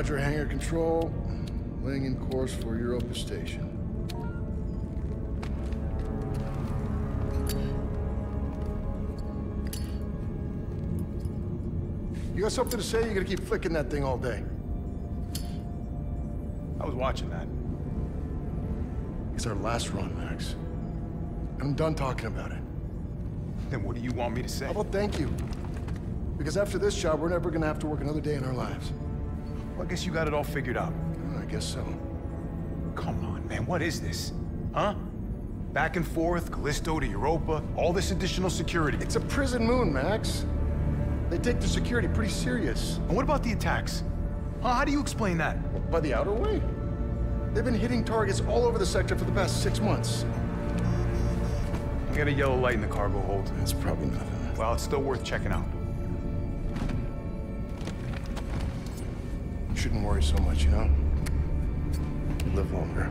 Roger, hangar control. Laying in course for Europa Station. You got something to say? You're gonna keep flicking that thing all day. I was watching that. It's our last run, Max. I'm done talking about it. Then what do you want me to say? How about thank you? Because after this job, we're never gonna have to work another day in our lives. Well, I guess you got it all figured out. I guess so. Come on, man, what is this? Huh? Back and forth, Callisto to Europa, all this additional security. It's a prison moon, Max. They take their security pretty serious. And what about the attacks? Huh? How do you explain that? By the outer way. They've been hitting targets all over the sector for the past six months. I got a yellow light in the cargo hold. That's probably nothing. Well, it's still worth checking out. Shouldn't worry so much, you know? You live longer.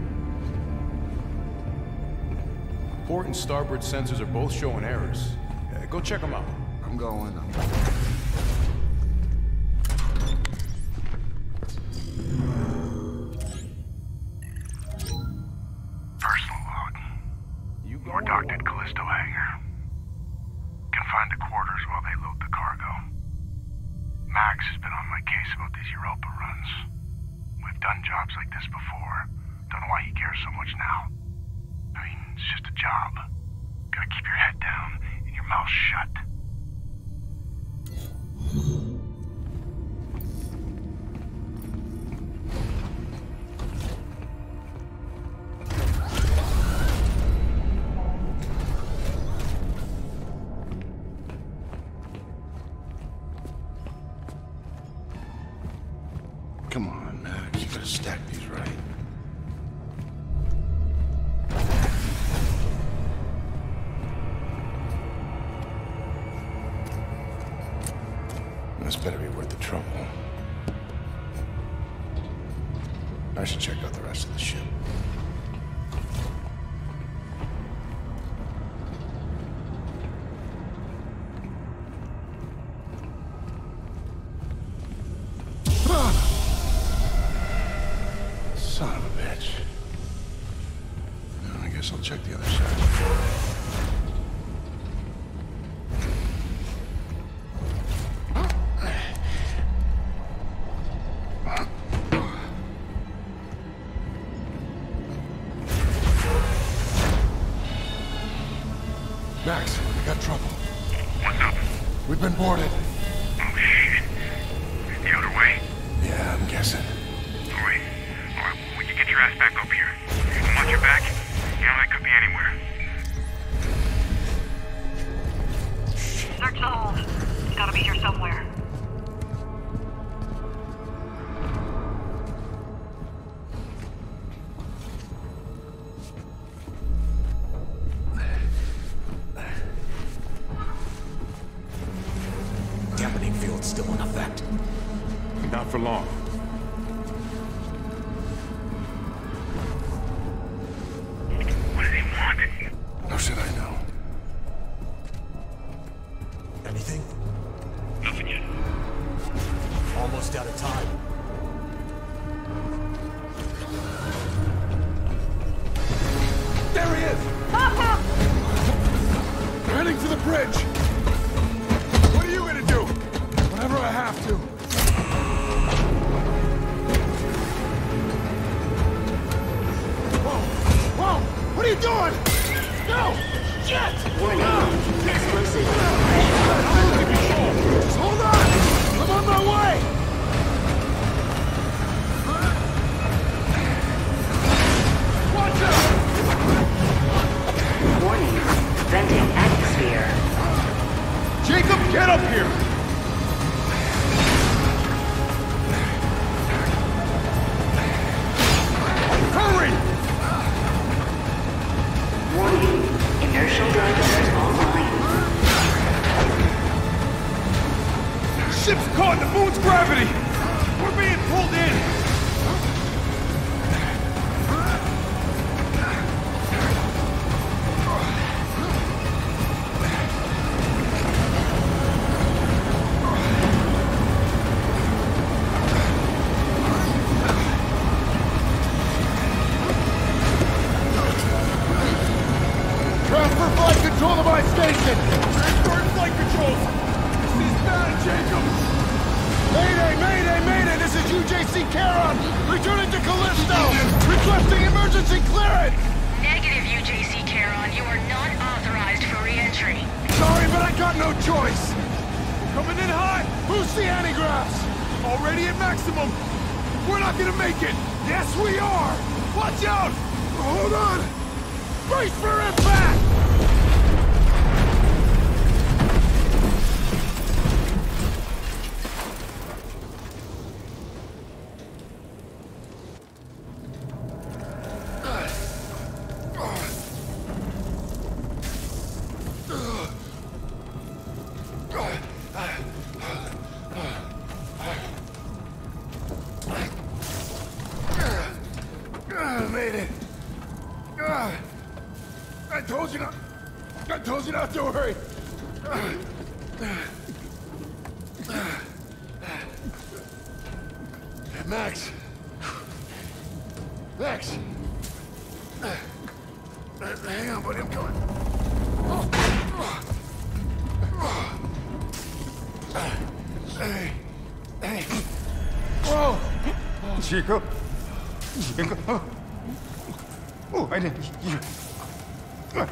Port and starboard sensors are both showing errors. Uh, go check them out. I'm going. Personal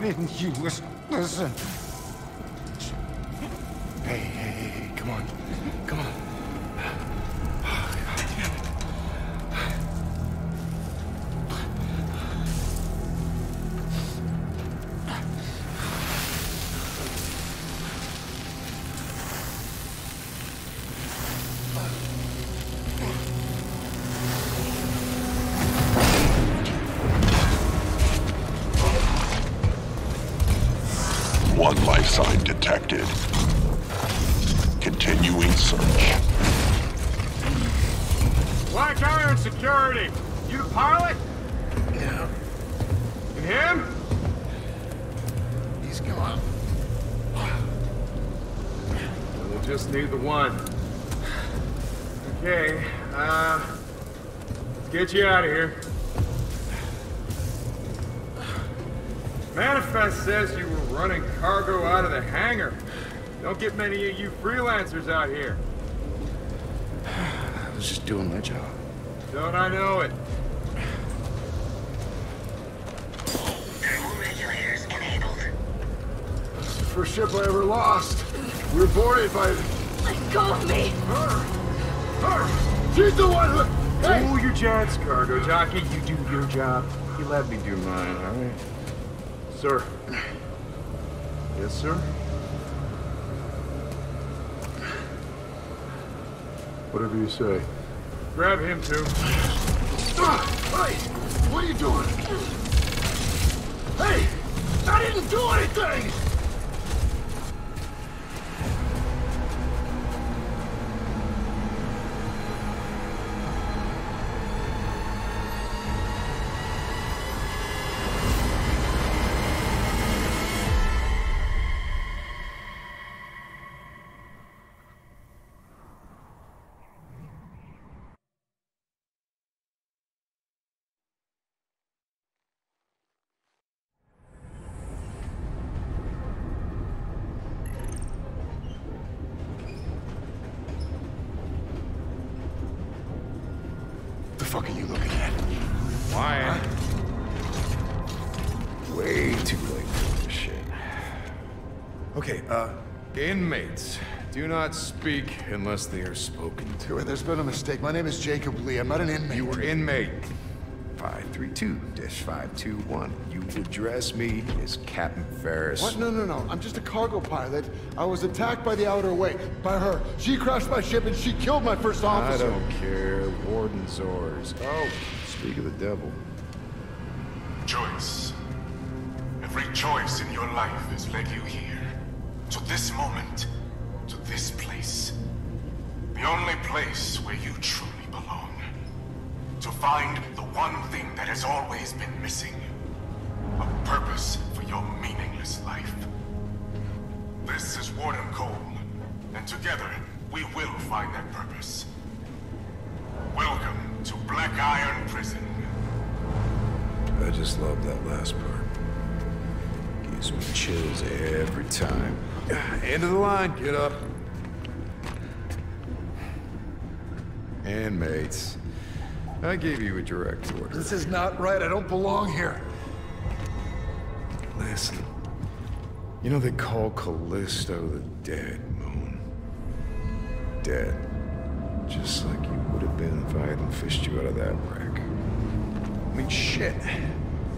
Didn't hear. Listen. Job. You let me do mine, all right? Sir. Yes, sir? Whatever you say. Grab him, too. Ah, Hey! What are you doing? Hey! I didn't do anything! Do not speak unless they are spoken to. There's been a mistake. My name is Jacob Lee. I'm not an inmate. You were inmate. 532-521. You address me as Captain Ferris. What? No, no, no. I'm just a cargo pilot. I was attacked by the Outer Way. By her. She crashed my ship and she killed my first officer. I don't care. Warden Zors. Oh, speak of the devil. Choice. Every choice in your life has led you here. To this moment. To this place. The only place where you truly belong. To find the one thing that has always been missing. A purpose for your meaningless life. This is Warden Cole, and together we will find that purpose. Welcome to Black Iron Prison. I just love that last part. Gives me chills every time. End of the line, get up. And mates, I gave you a direct order. This is not right. I don't belong here. Listen, you know they call Callisto the dead moon. Dead. Just like you would have been if I hadn't fished you out of that wreck. I mean, shit.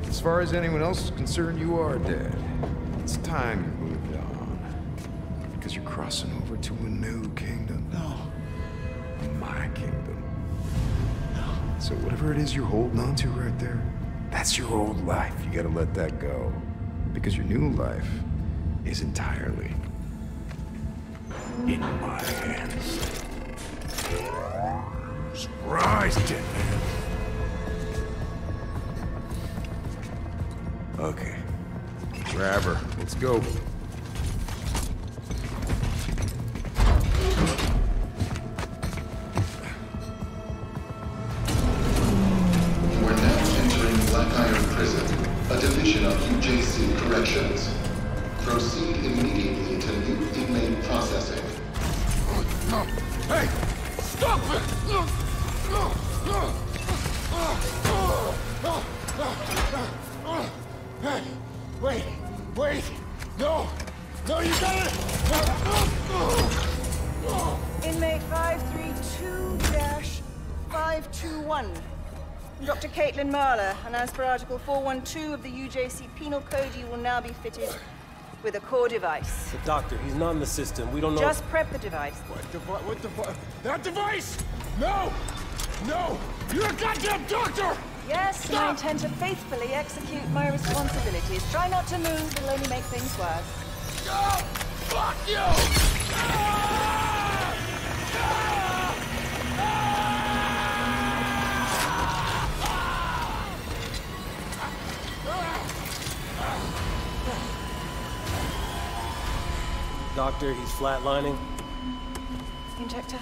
As far as anyone else is concerned, you are dead. It's time you moved on. Because you're crossing over to a new kingdom. No. My kingdom. So whatever it is you're holding on to right there, that's your old life. You gotta let that go. Because your new life is entirely in my hands. Surprise, dead man. Okay. Grab her. Let's go. As per Article 412 of the UJC Penal Code, you will now be fitted with a core device. The doctor, he's not in the system. We don't know. Just prep the device. What the fu- What device? That device! No! No! You're a goddamn doctor! Yes, and I intend to faithfully execute my responsibilities. Try not to move, it'll only make things worse. Oh, fuck you! Ah! Doctor, he's flatlining. Injector.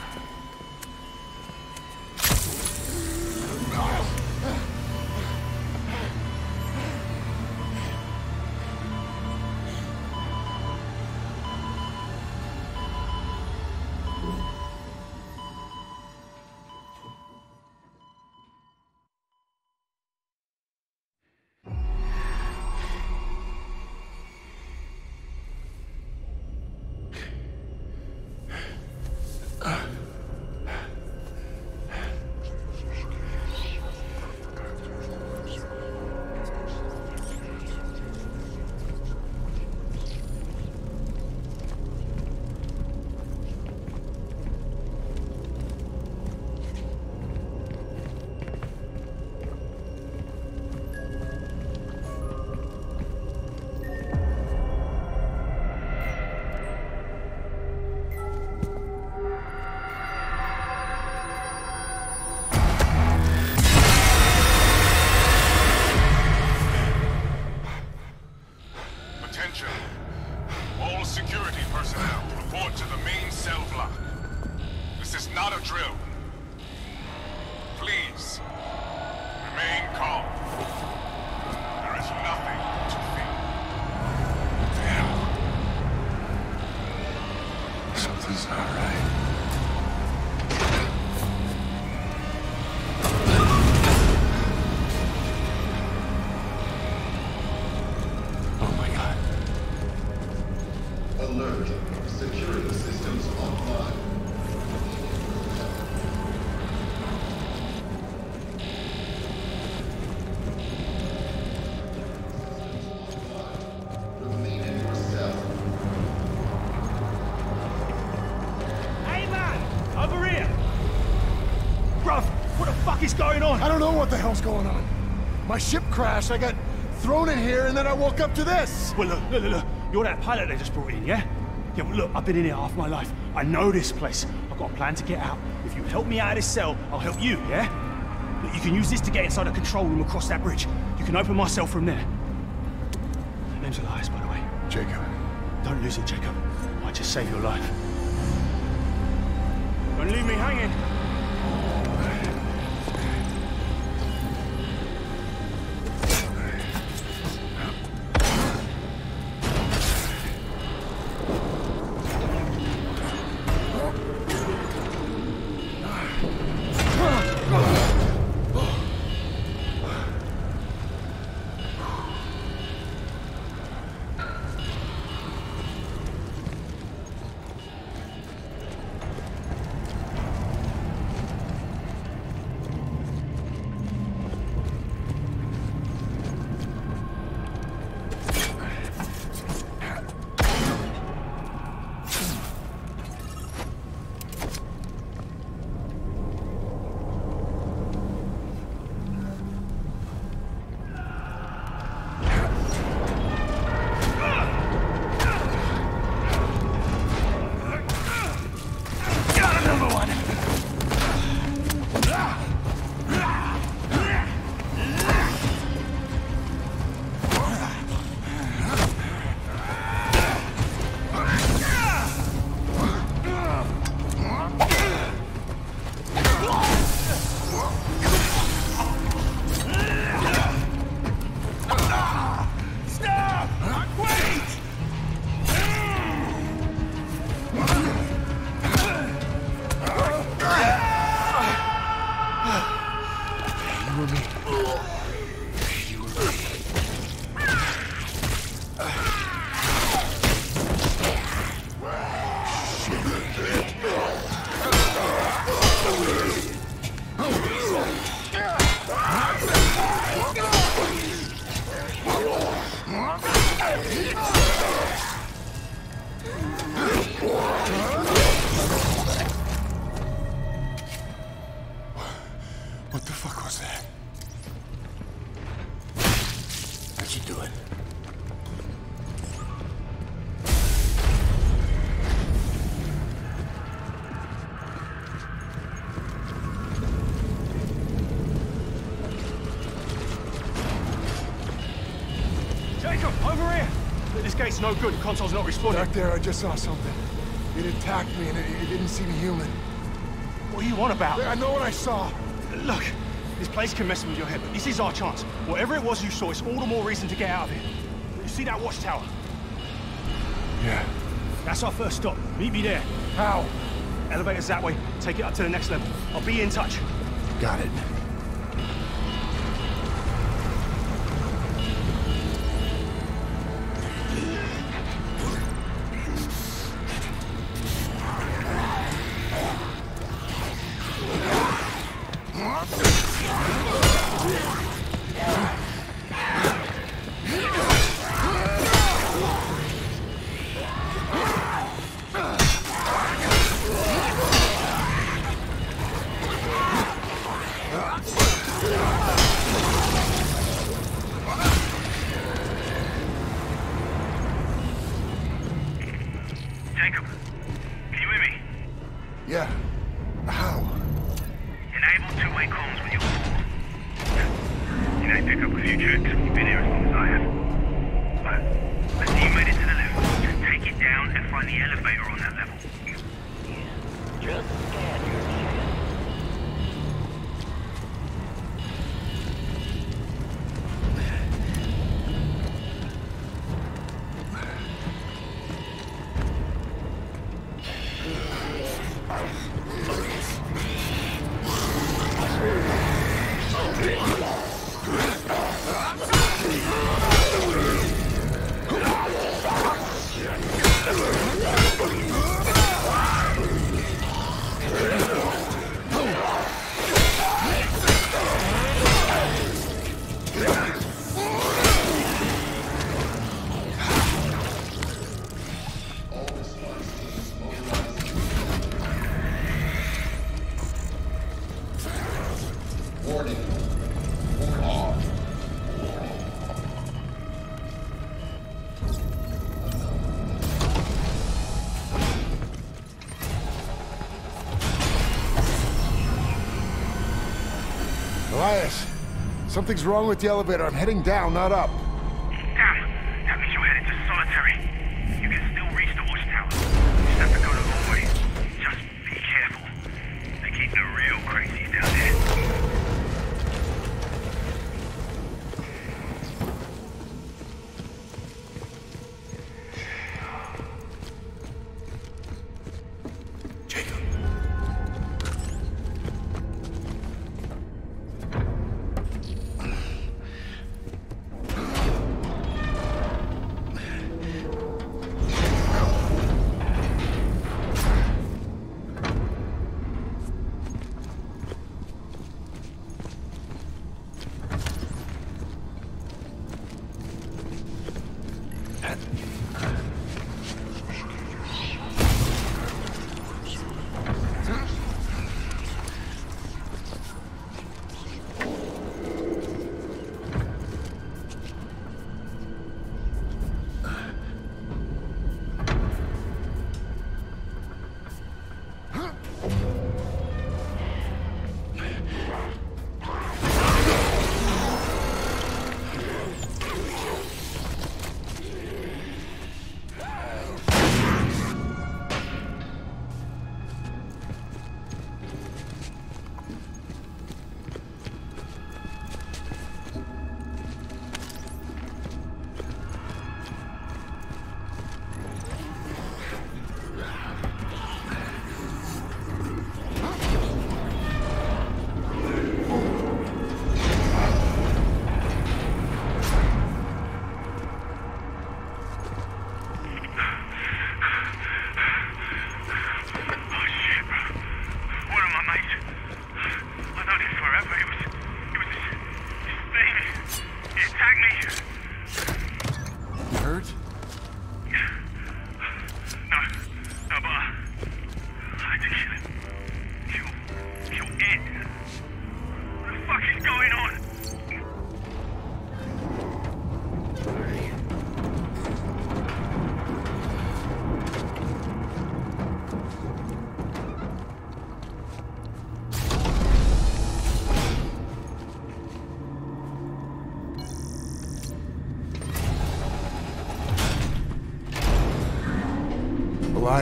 On? I don't know what the hell's going on. My ship crashed, I got thrown in here, and then I woke up to this! Well, look, look, look, look. You're that pilot they just brought in, yeah? Yeah, well, look, I've been in here half my life. I know this place. I I've got a plan to get out. If you help me out of this cell, I'll help you, yeah? Look, you can use this to get inside the control room across that bridge. You can open my cell from there. Name's Elias, by the way. Jacob. Don't lose it, Jacob. I just saved your life. Don't leave me hanging. Gate's no good. The console's not responding. Back there, I just saw something. It attacked me and it, it didn't seem human. What are you on about? I know what I saw. Look, this place can mess with your head, but this is our chance. Whatever it was you saw, it's all the more reason to get out of here. You see that watchtower? Yeah. That's our first stop. Meet me there. How? Elevator's that way. Take it up to the next level. I'll be in touch. Got it. Two-way comms when you're You know, pick up a few tricks. You've been here as long as I have. But I see you made it to the level. Just take it down and find the elevator on that level. Just scan your Something's wrong with the elevator. I'm heading down, not up.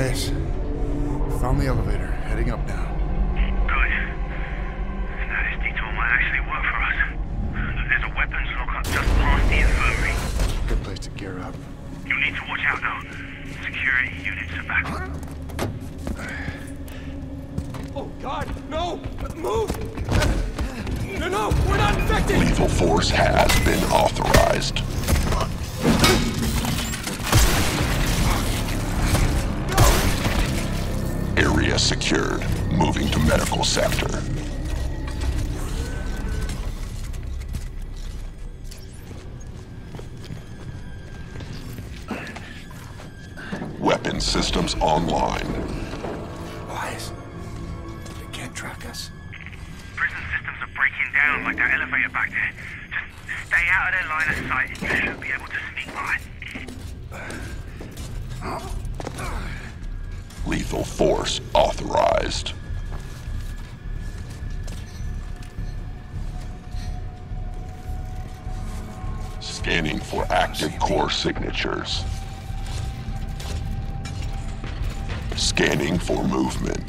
novedades. systems online. Elias, they can't track us. Prison systems are breaking down like that elevator back there. Just stay out of their line of sight and you should be able to sneak by. Lethal force authorized. Scanning for active core signatures. for movement.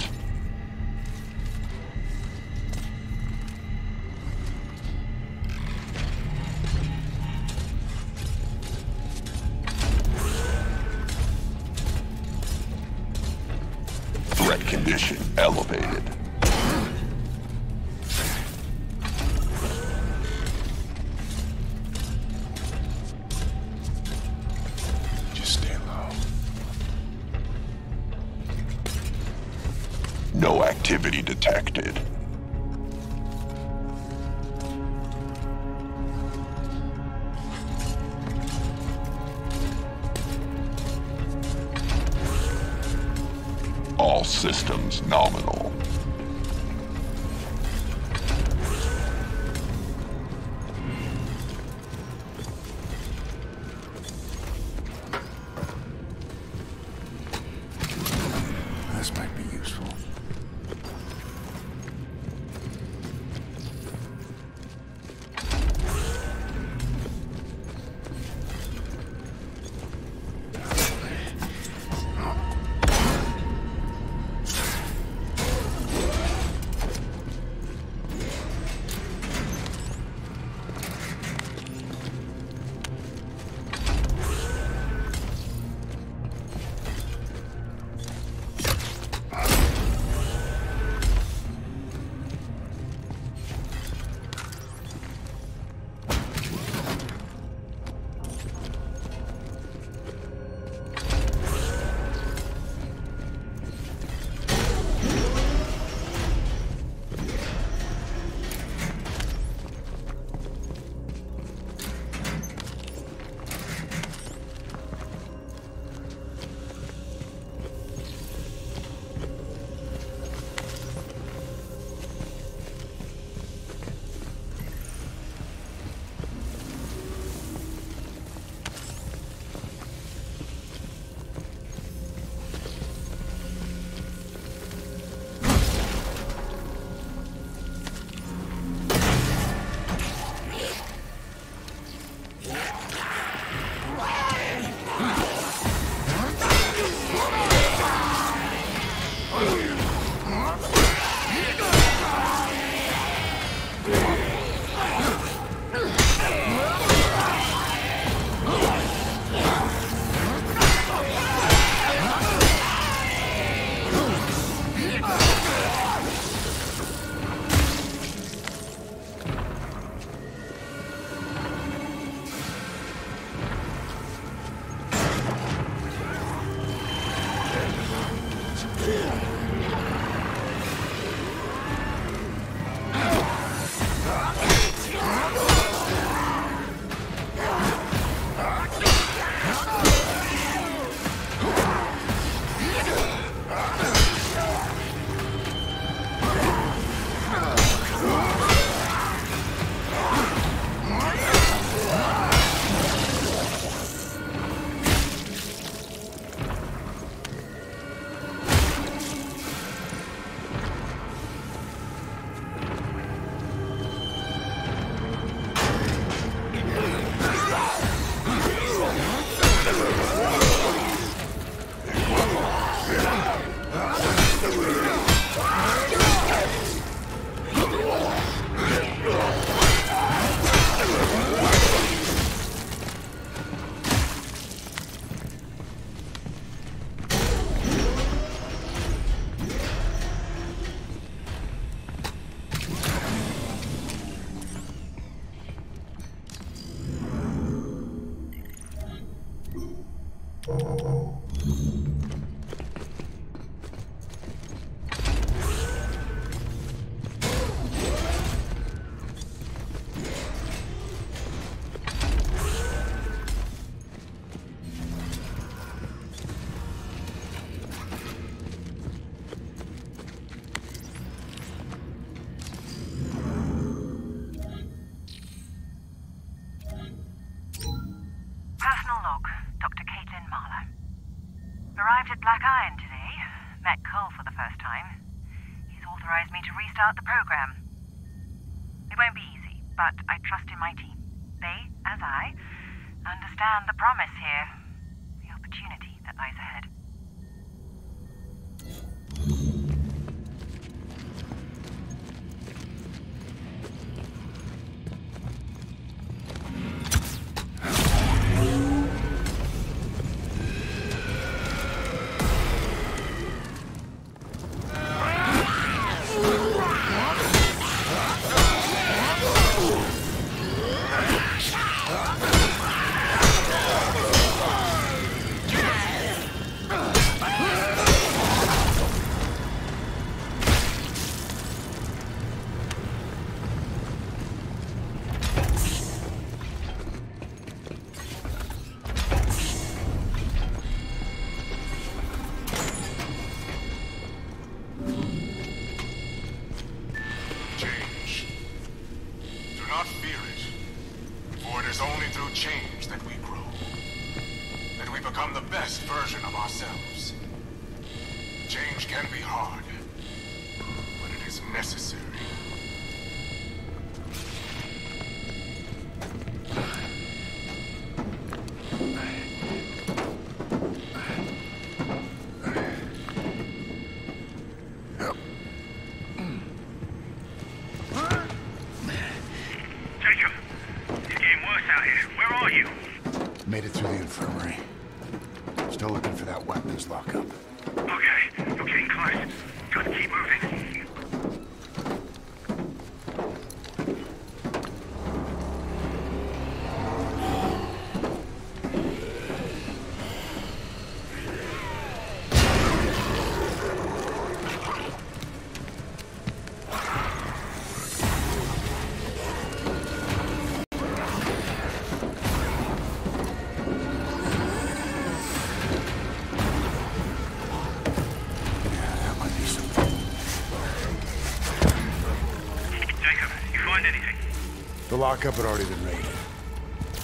The lockup had already been raided.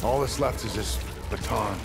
All that's left is this baton.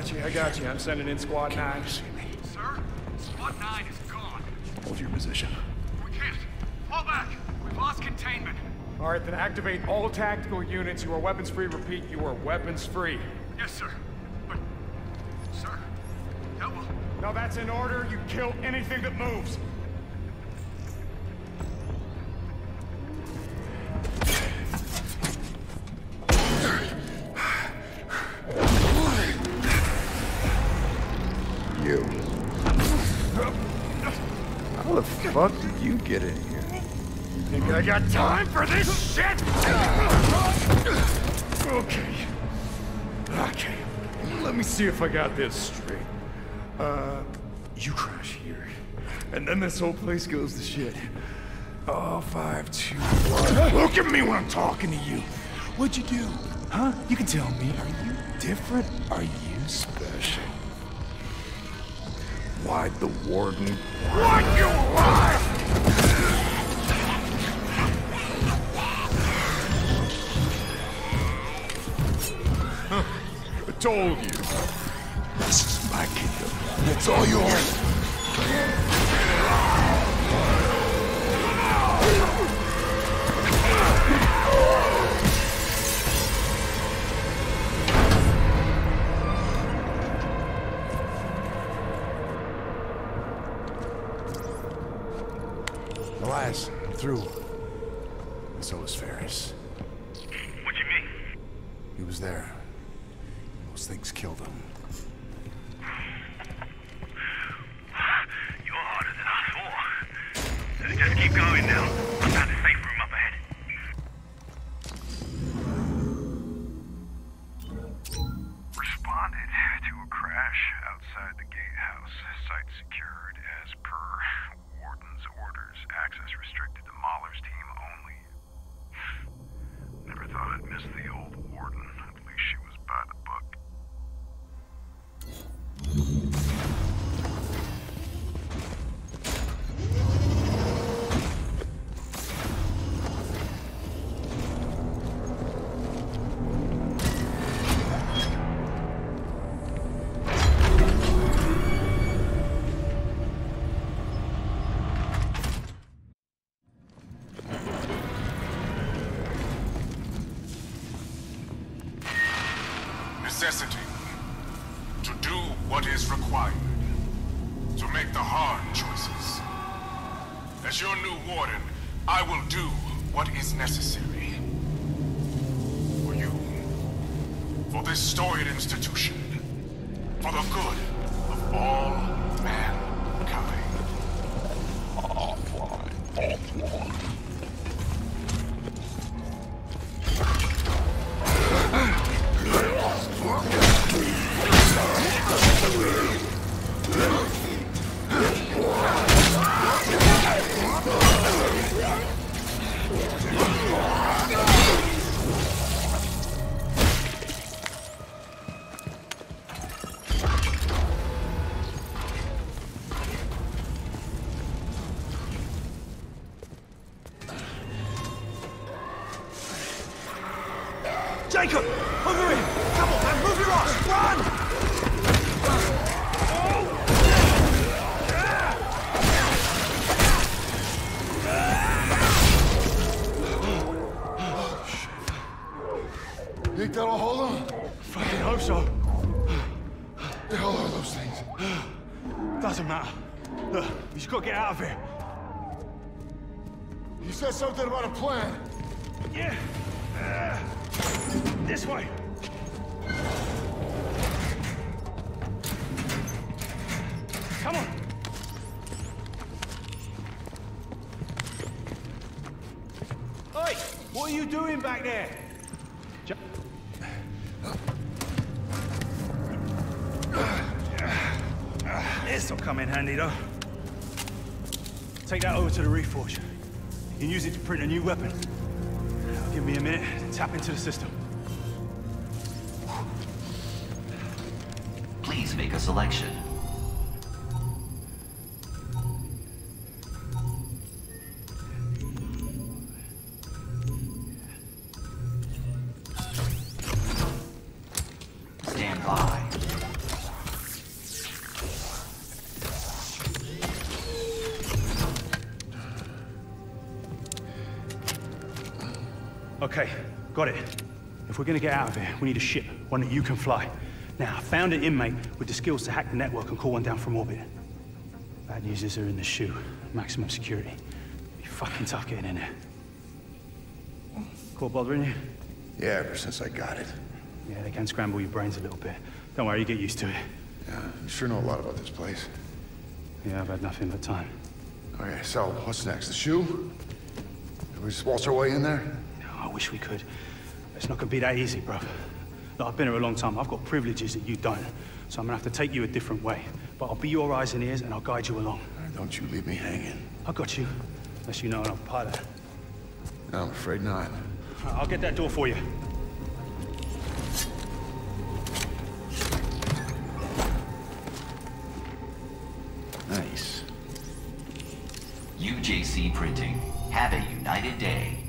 Got you, I got you. I'm sending in Squad 9. Sir, Squad 9 is gone. Hold your position. We can't. Fall back. We've lost containment. All right, then activate all tactical units. You are weapons free. Repeat, you are weapons free. Yes, sir. But, sir, that will... No, that's in order. You kill anything that moves. I got time for this shit? Okay. Okay. Let me see if I got this straight. Uh, you crash here. And then this whole place goes to shit. Oh, five, two, one. Look at me when I'm talking to you. What'd you do? Huh? You can tell me. Are you different? Are you special? Why'd the warden... Why'd you Jacob! Over here! Come on, man! Move your ass! Run! Oh, shit. Think that'll hold him? Fucking hope so. The hell are those things? Doesn't matter. Look, we just gotta get out of here. You said something about a plan. Take that over to the Reforge. You can use it to print a new weapon. Give me a minute to tap into the system. Please make a selection. Gonna get out of here, we need a ship, one that you can fly. Now, I found an inmate with the skills to hack the network and call one down from orbit. Bad news is they're in the shoe. Maximum security. Be fucking tough getting in there. Caught bothering you? Yeah, ever since I got it. Yeah, they can scramble your brains a little bit. Don't worry, you get used to it. Yeah, you sure know a lot about this place. Yeah, I've had nothing but time. Okay, so what's next? The shoe? Can we just waltz our way in there? No, I wish we could. It's not gonna be that easy, bruv. Look, I've been here a long time. I've got privileges that you don't. So I'm gonna have to take you a different way. But I'll be your eyes and ears and I'll guide you along. Don't you leave me hanging. I got you. Unless you know I'm a pilot. No, I'm afraid not. I'll get that door for you. Nice. UJC Printing. Have a united day.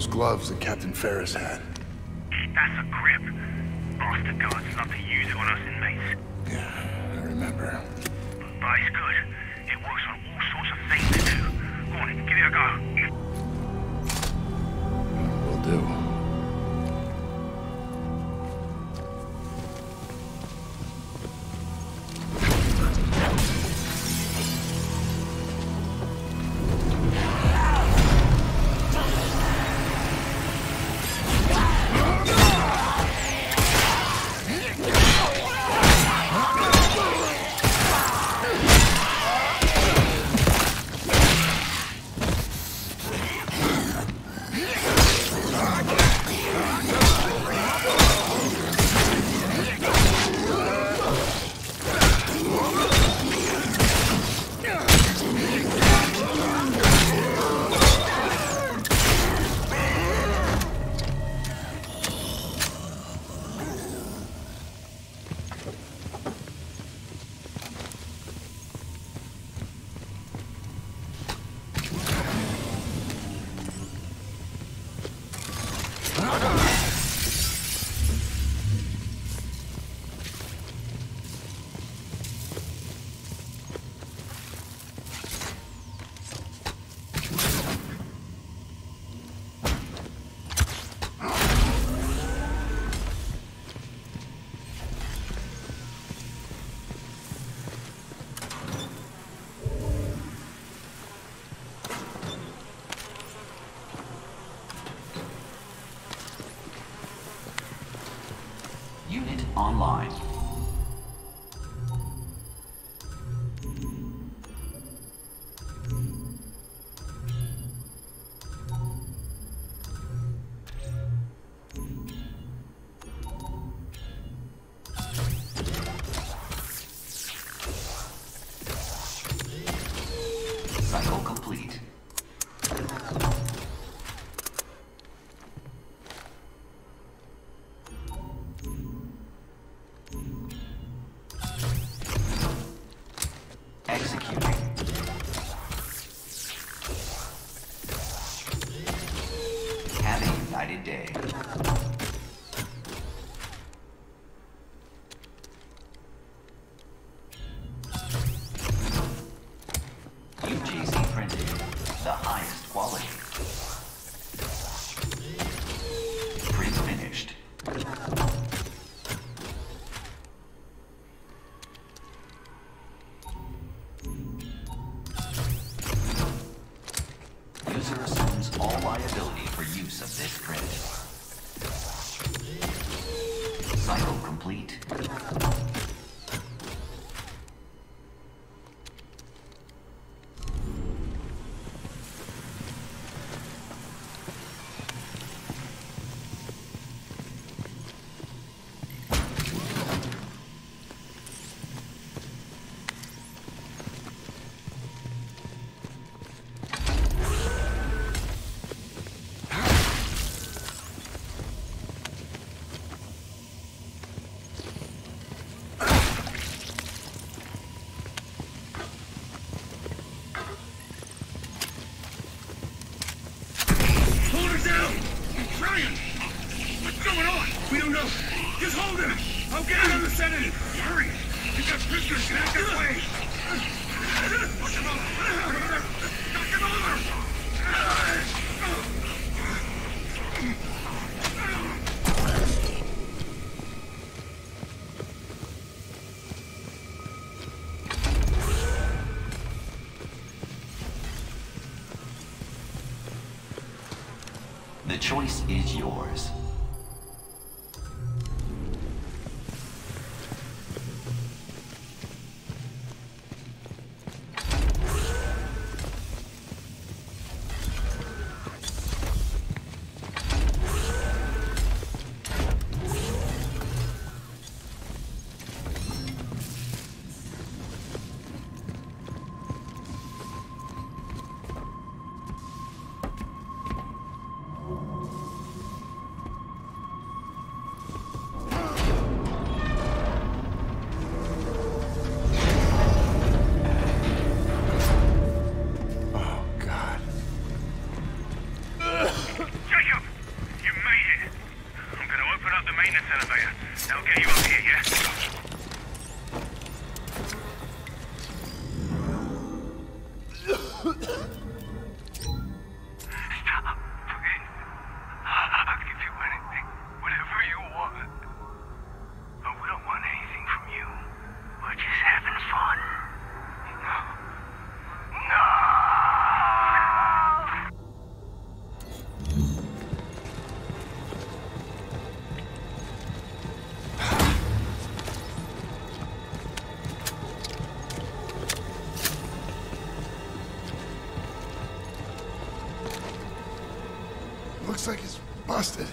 Those gloves that Captain Ferris had. Choice is yours. It's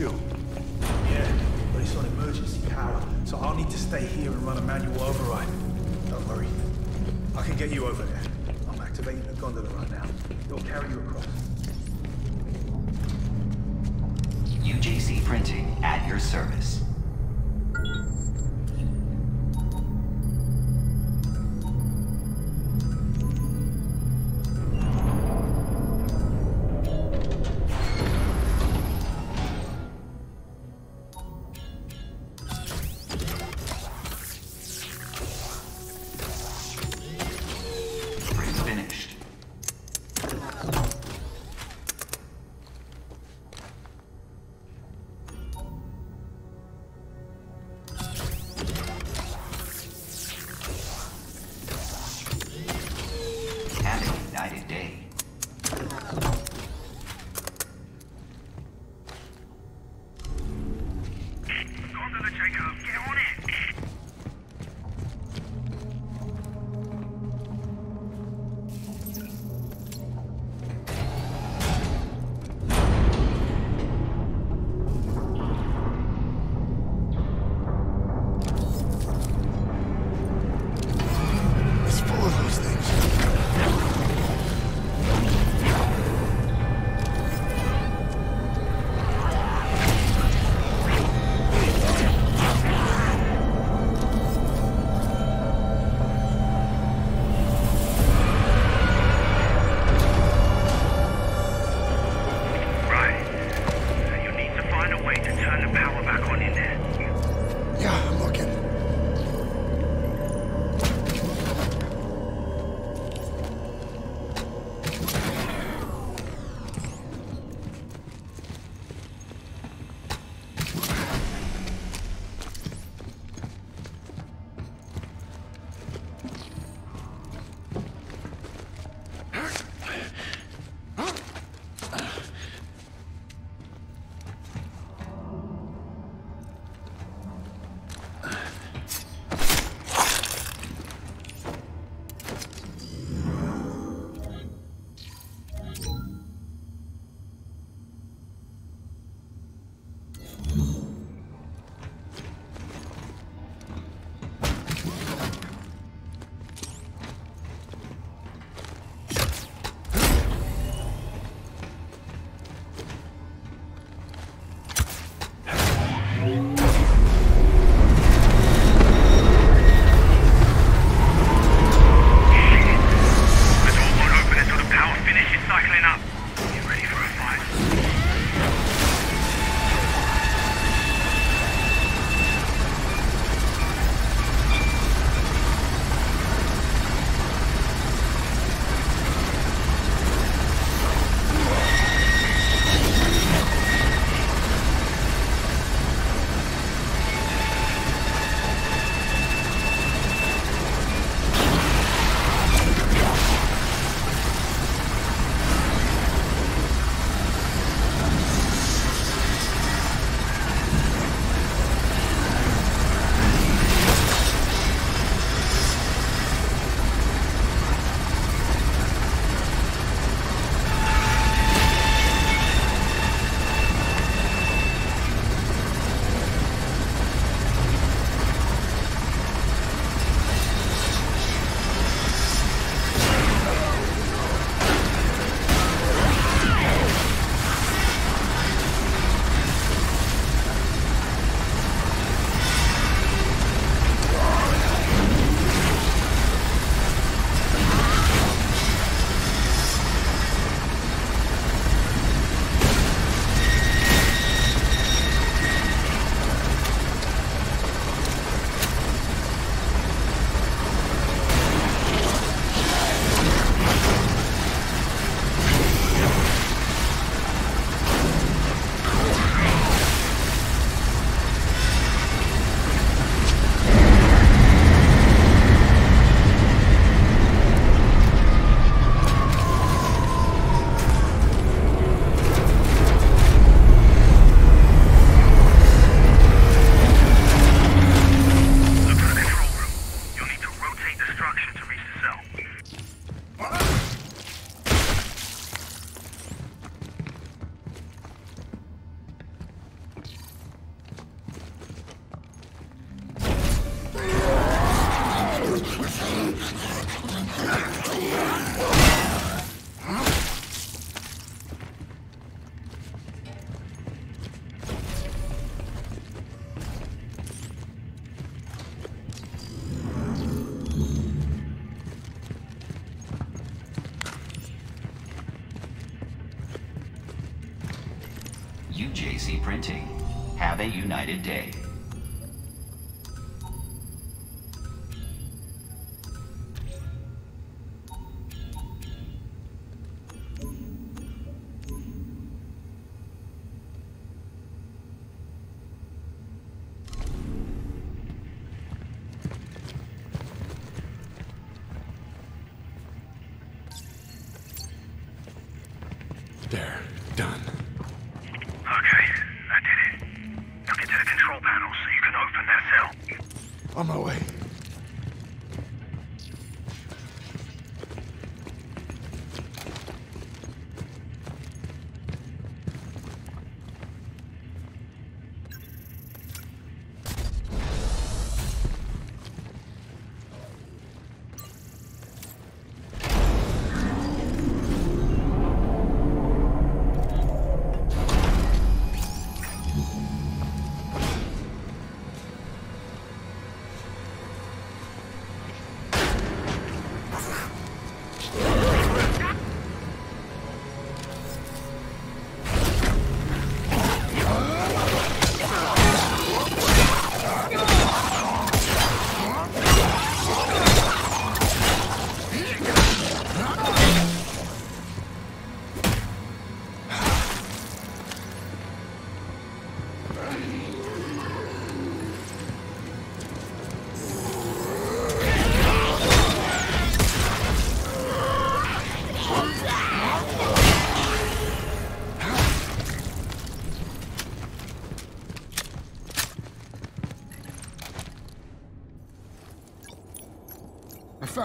still get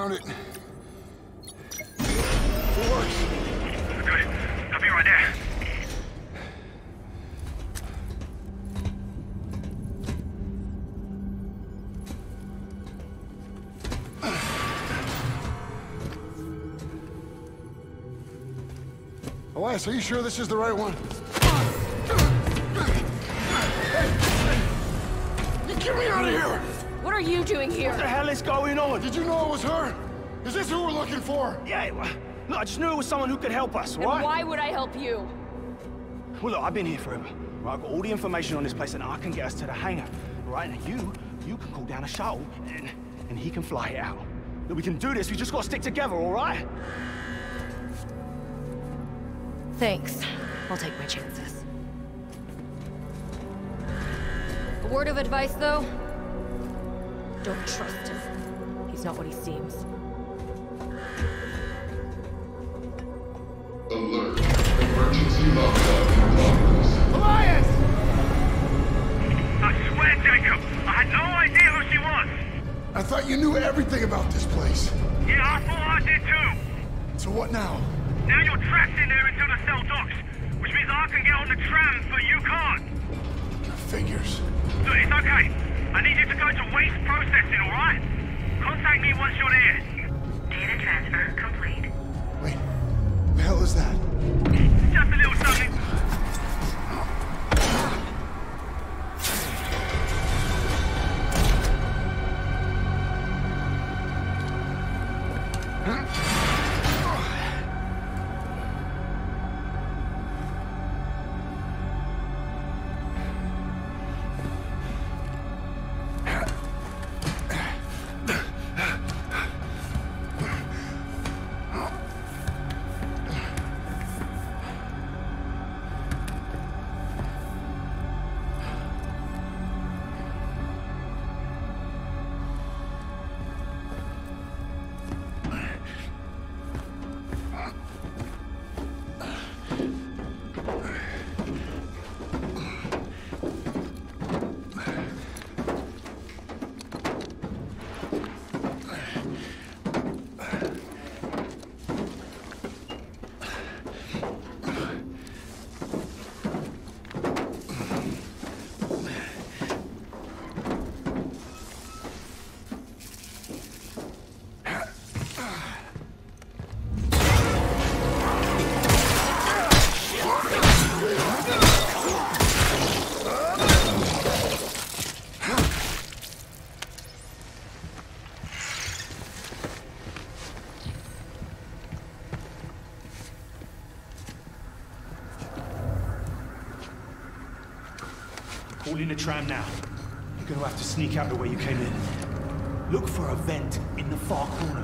found it. It works. Good. I'll be right there. Elias, are you sure this is the right one? Get me out of here! What are you doing here? What the hell is going on? Did you know it was her? For? Yeah, well, look, I just knew it was someone who could help us, And right? why would I help you? Well, look, I've been here forever. Right, I've got all the information on this place, and I can get us to the hangar. Right, now you, you can call down a shuttle, and, and he can fly it out. Look, we can do this. We just got to stick together, all right? Thanks. I'll take my chances. A word of advice, though? Don't trust him. He's not what he seems. in the tram now. You're gonna have to sneak out the way you came in. Look for a vent in the far corner.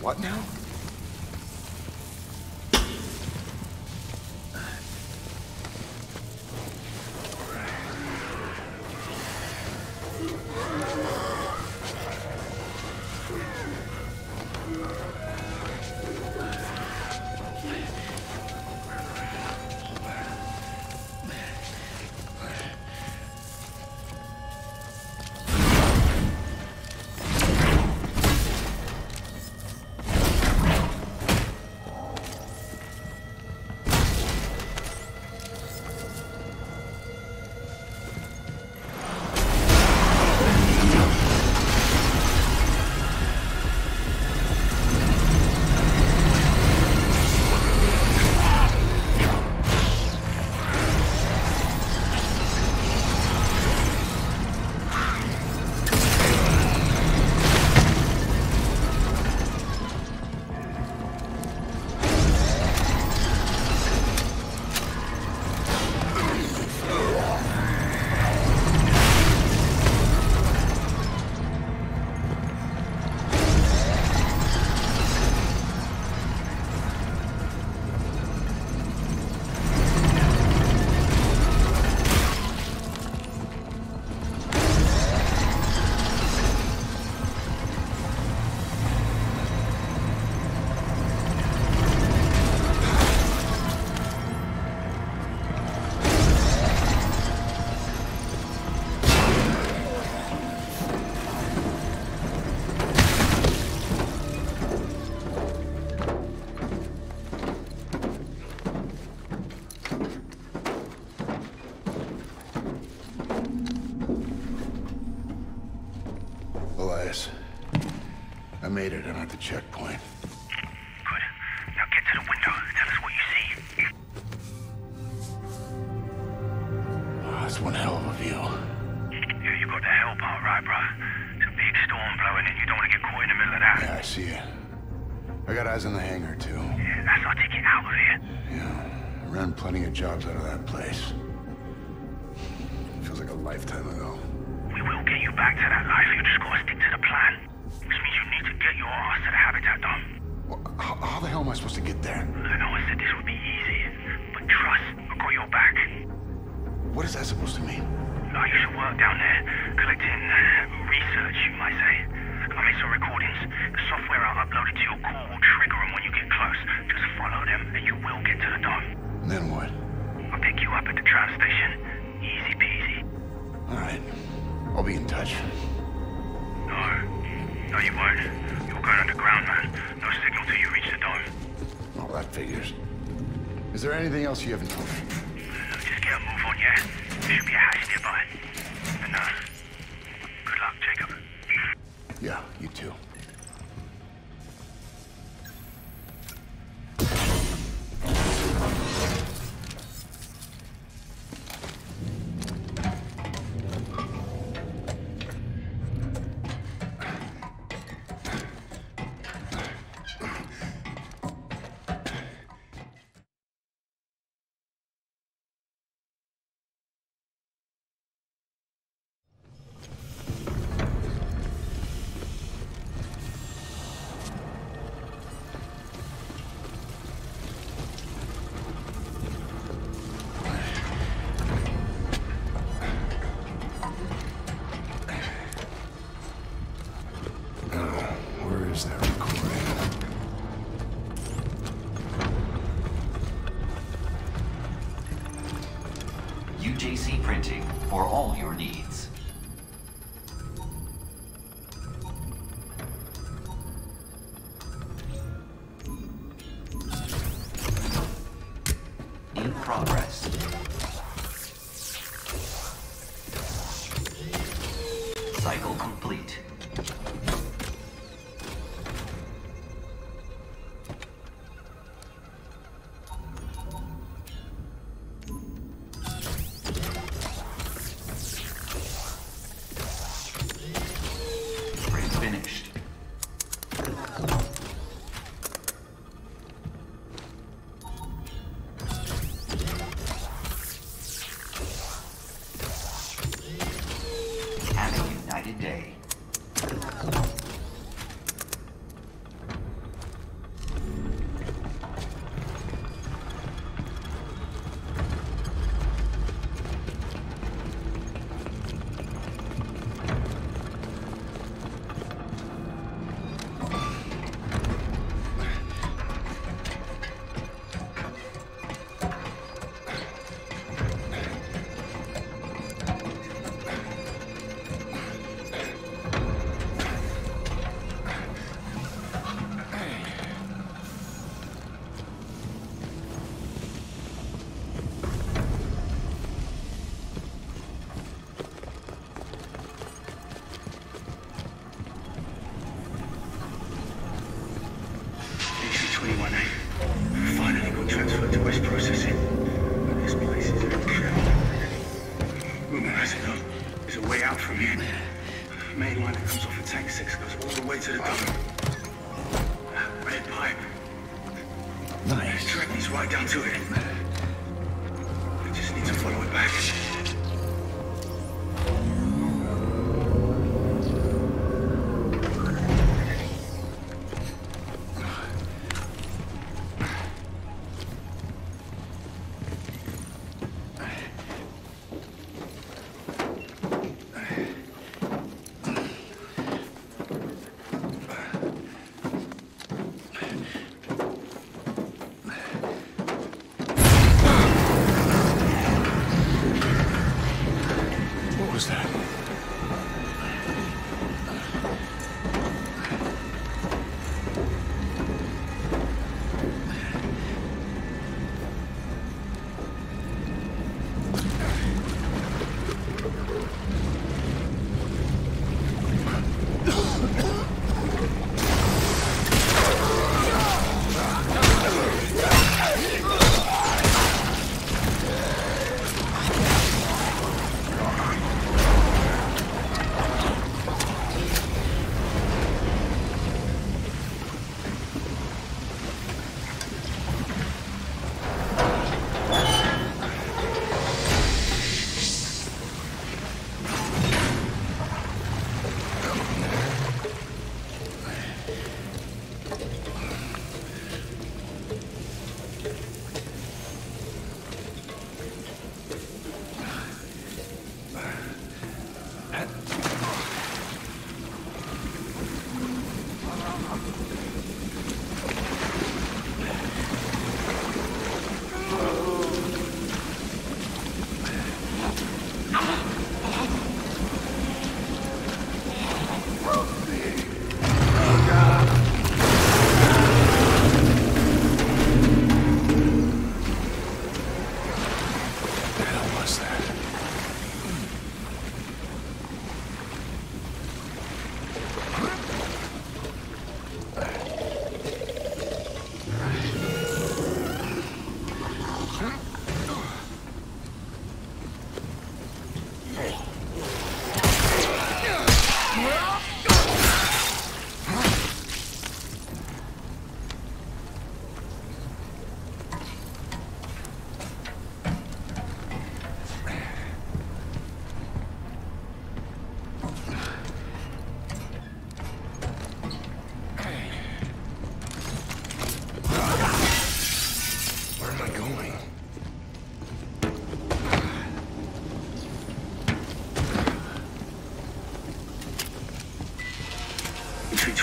what now? Back to that life.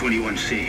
21C.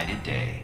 United day.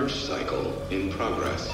Purge cycle in progress.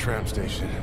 Tram station.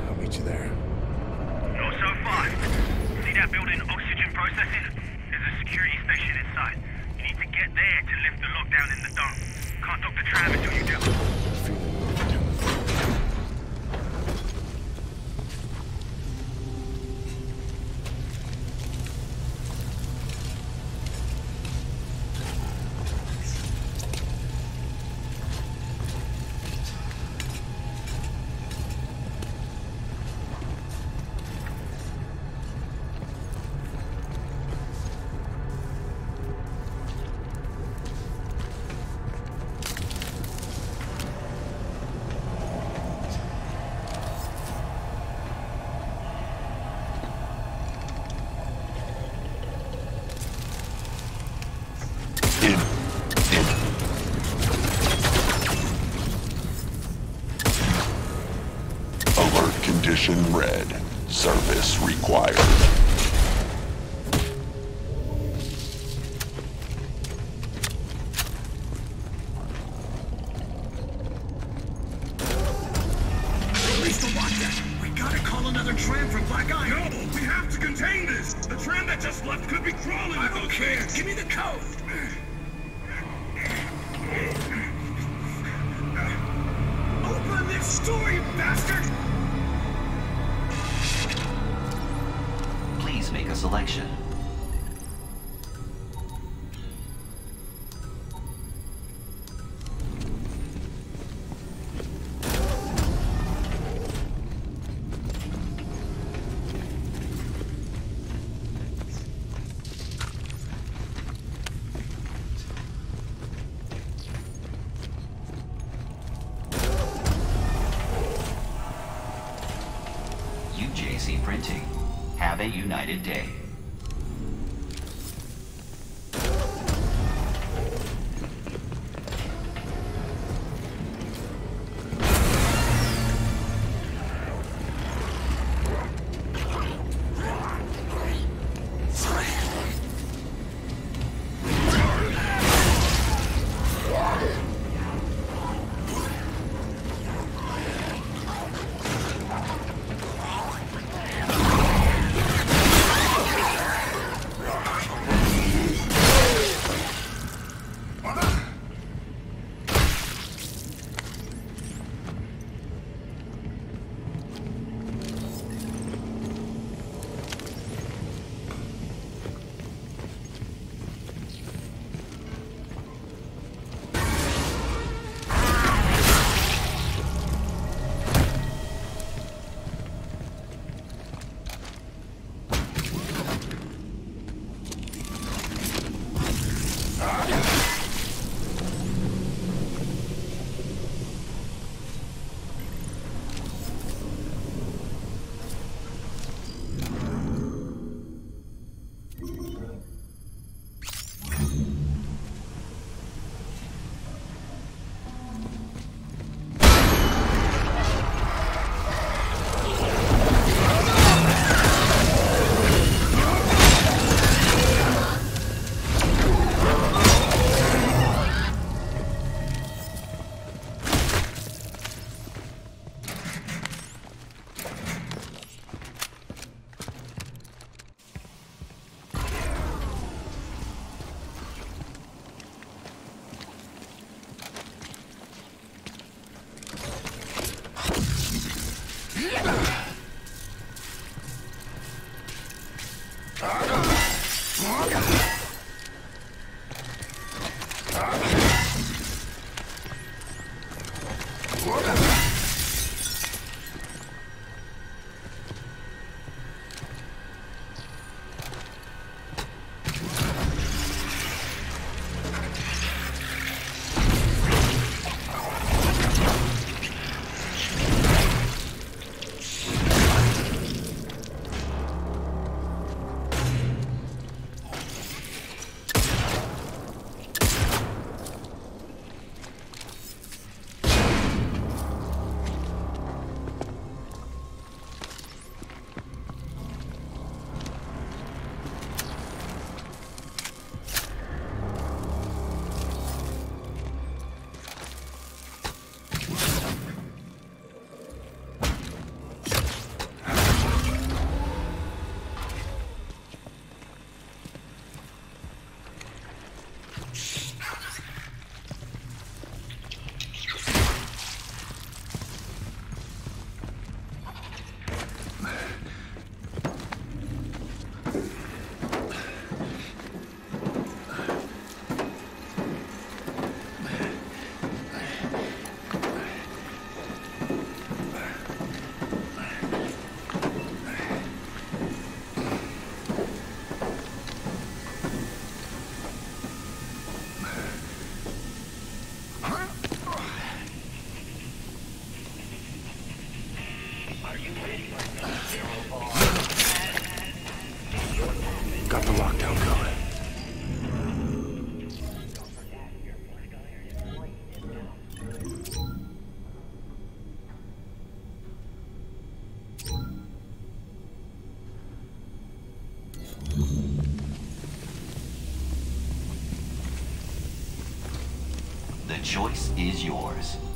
choice is yours.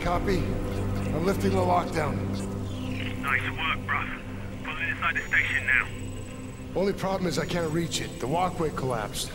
Copy. I'm lifting the lockdown. Nice work, bruv. Pulling inside the station now. Only problem is I can't reach it. The walkway collapsed.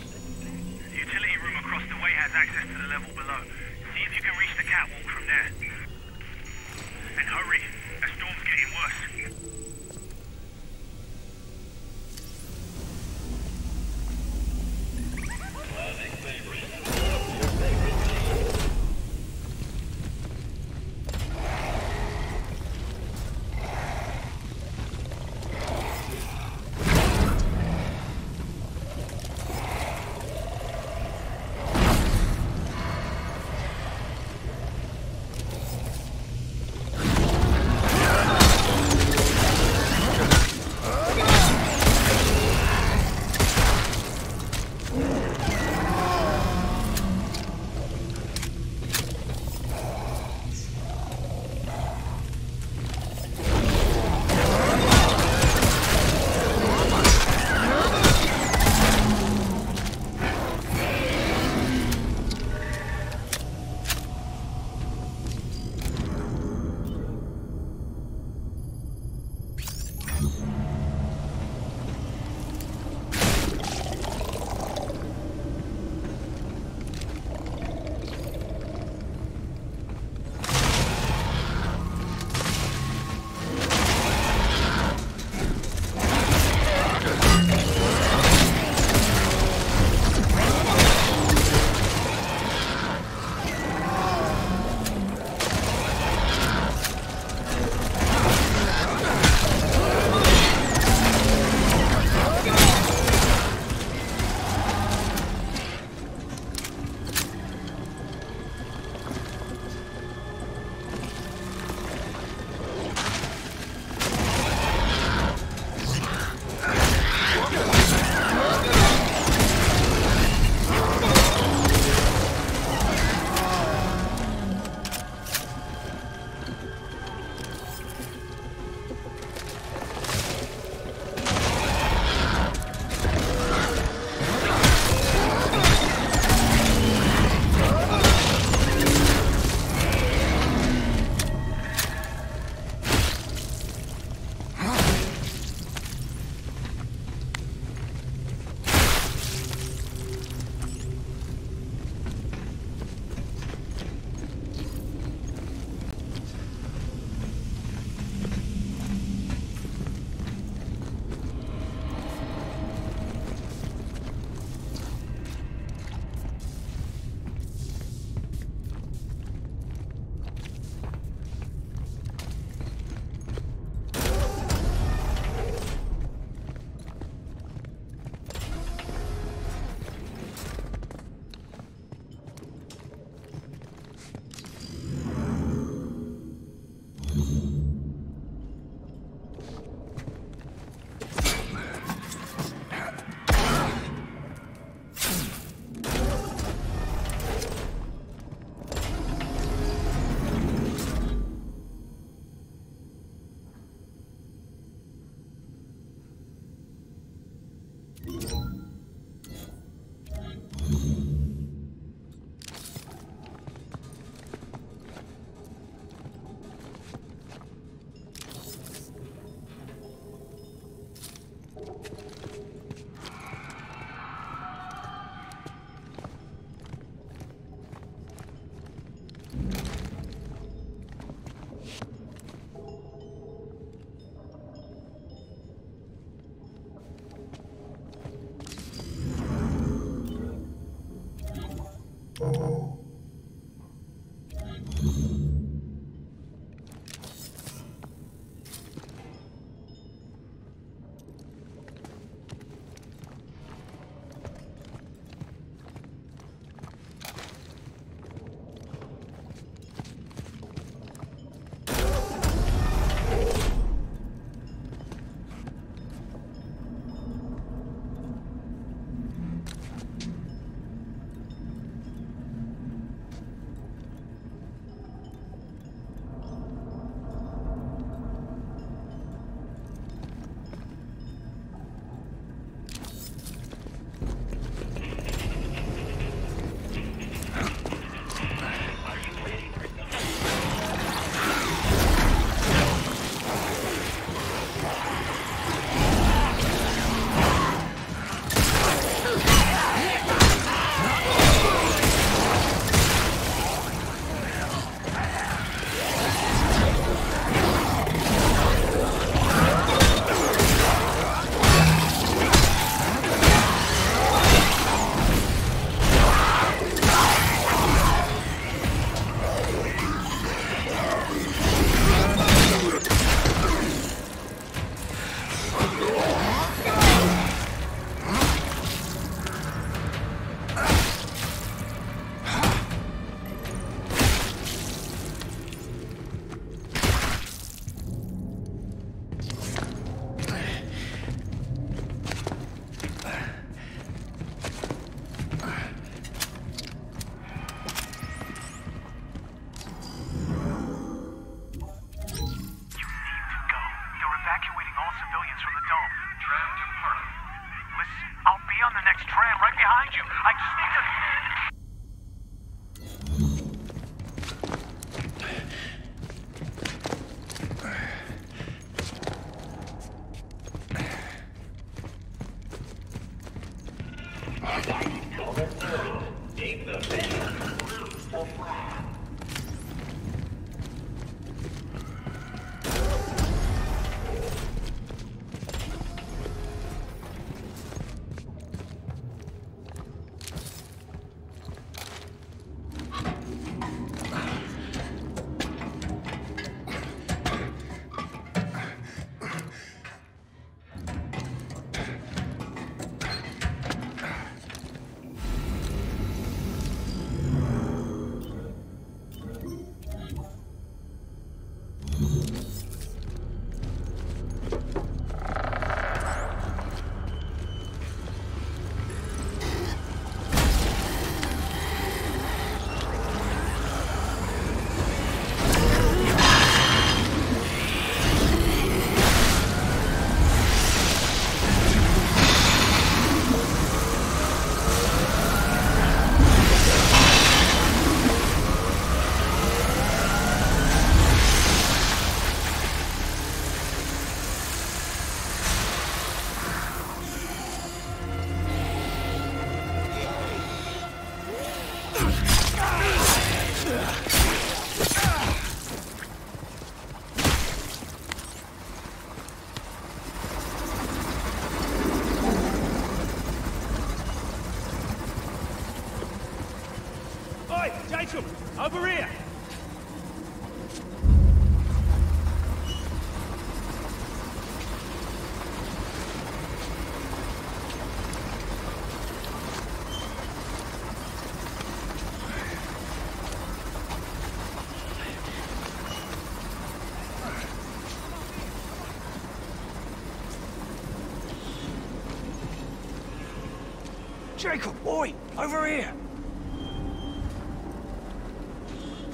Jacob, oi! Over here!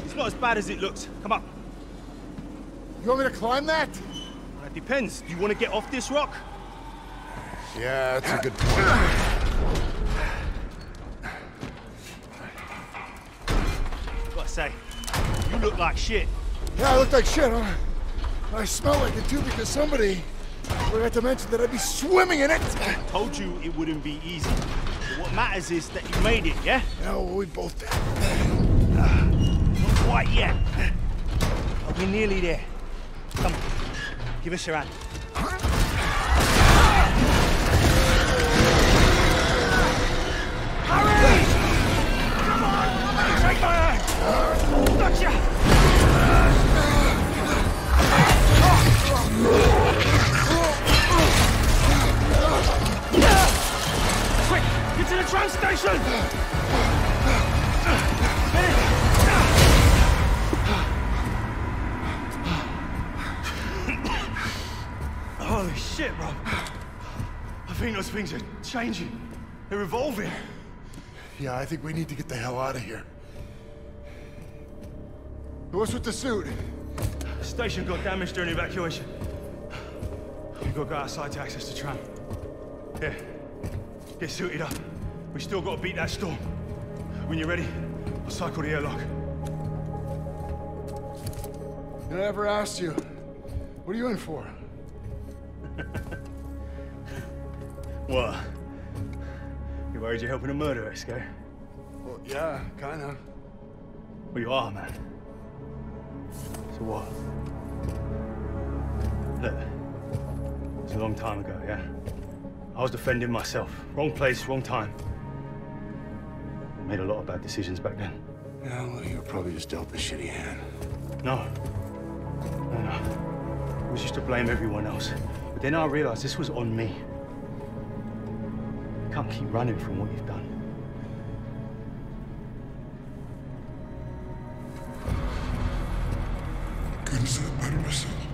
It's not as bad as it looks. Come up. You want me to climb that? It depends. Do you want to get off this rock? Yeah, that's a good point. I've got to say, you look like shit. Yeah, I look like shit, huh? I smell like it too because somebody forgot to mention that I'd be swimming in it. Told you it wouldn't be easy. Matters is that you made it, yeah? Yeah, well, we both did. Not quite yet. But we're nearly there. Come on, give us your hand. Changing. They're evolving. Yeah, I think we need to get the hell out of here. What's with the suit? The station got damaged during evacuation. We've got to go outside to access the tram. Yeah. Get suited up. We still got to beat that storm. When you're ready, I'll cycle the airlock. I never asked you. What are you in for? What? You worried you're helping a murderer, Scar? Well, yeah, kinda. Well, you are, man. So what? Look, it was a long time ago, yeah? I was defending myself. Wrong place, wrong time. I made a lot of bad decisions back then. Yeah, well, you were probably just dealt a shitty hand. No. No, no. I was used to blame everyone else. But then I realized this was on me. You can't keep running from what you've done. Better listen.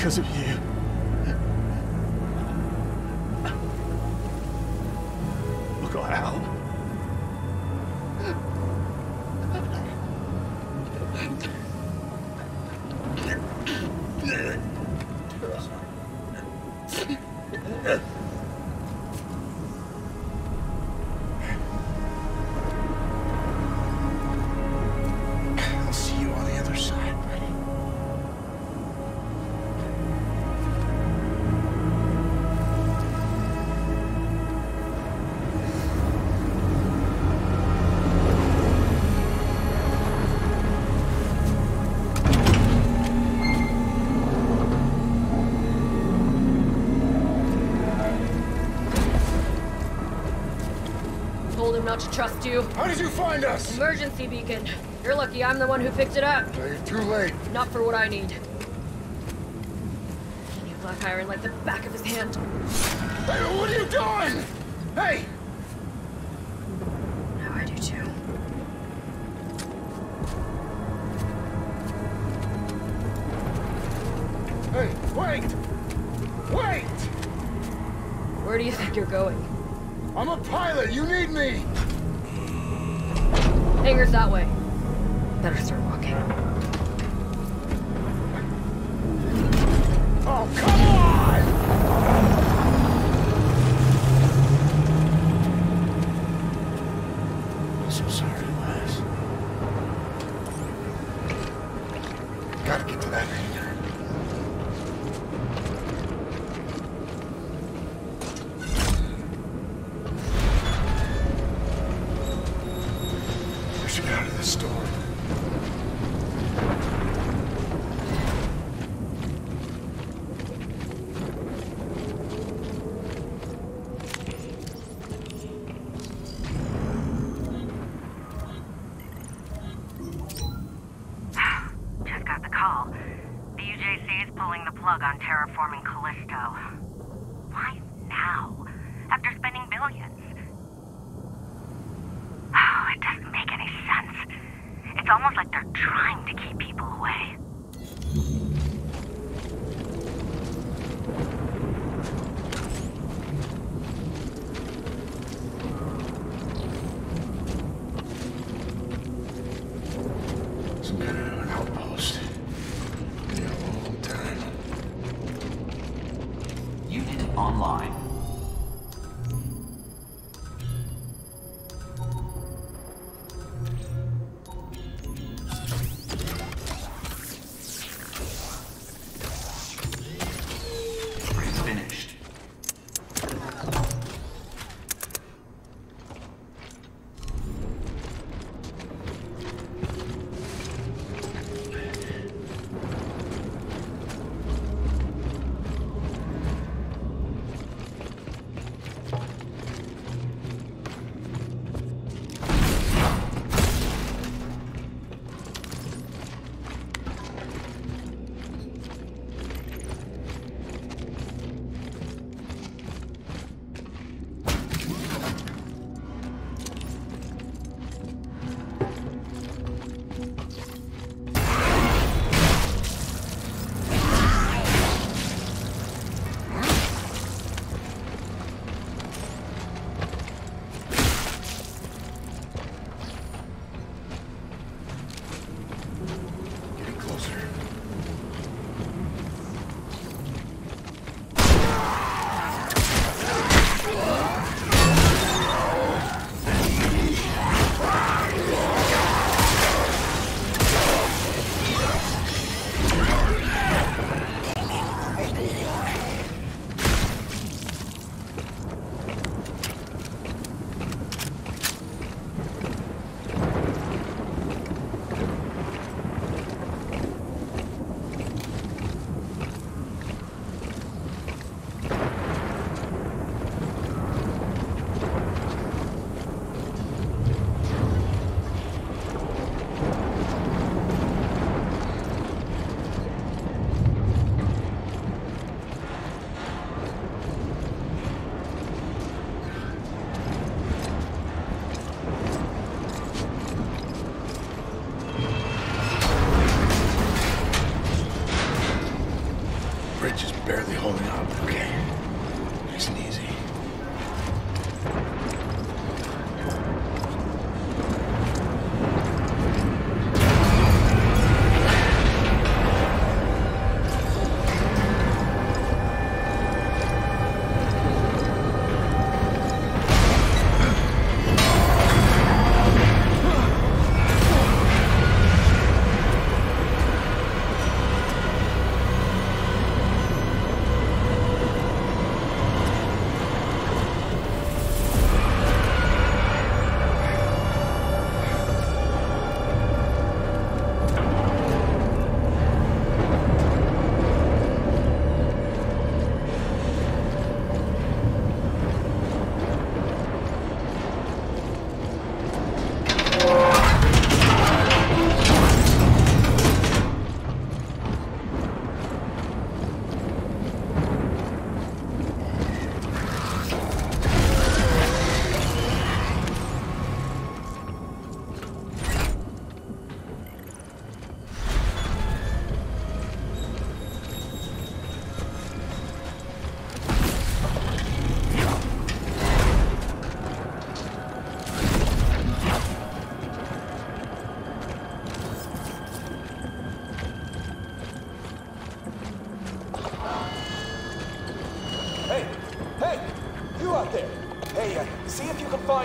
because of you. not to trust you. How did you find us? Emergency beacon. You're lucky I'm the one who picked it up. No, you're too late. Not for what I need. He knew Black Iron like the back of his hand. Hey, what are you doing? Hey,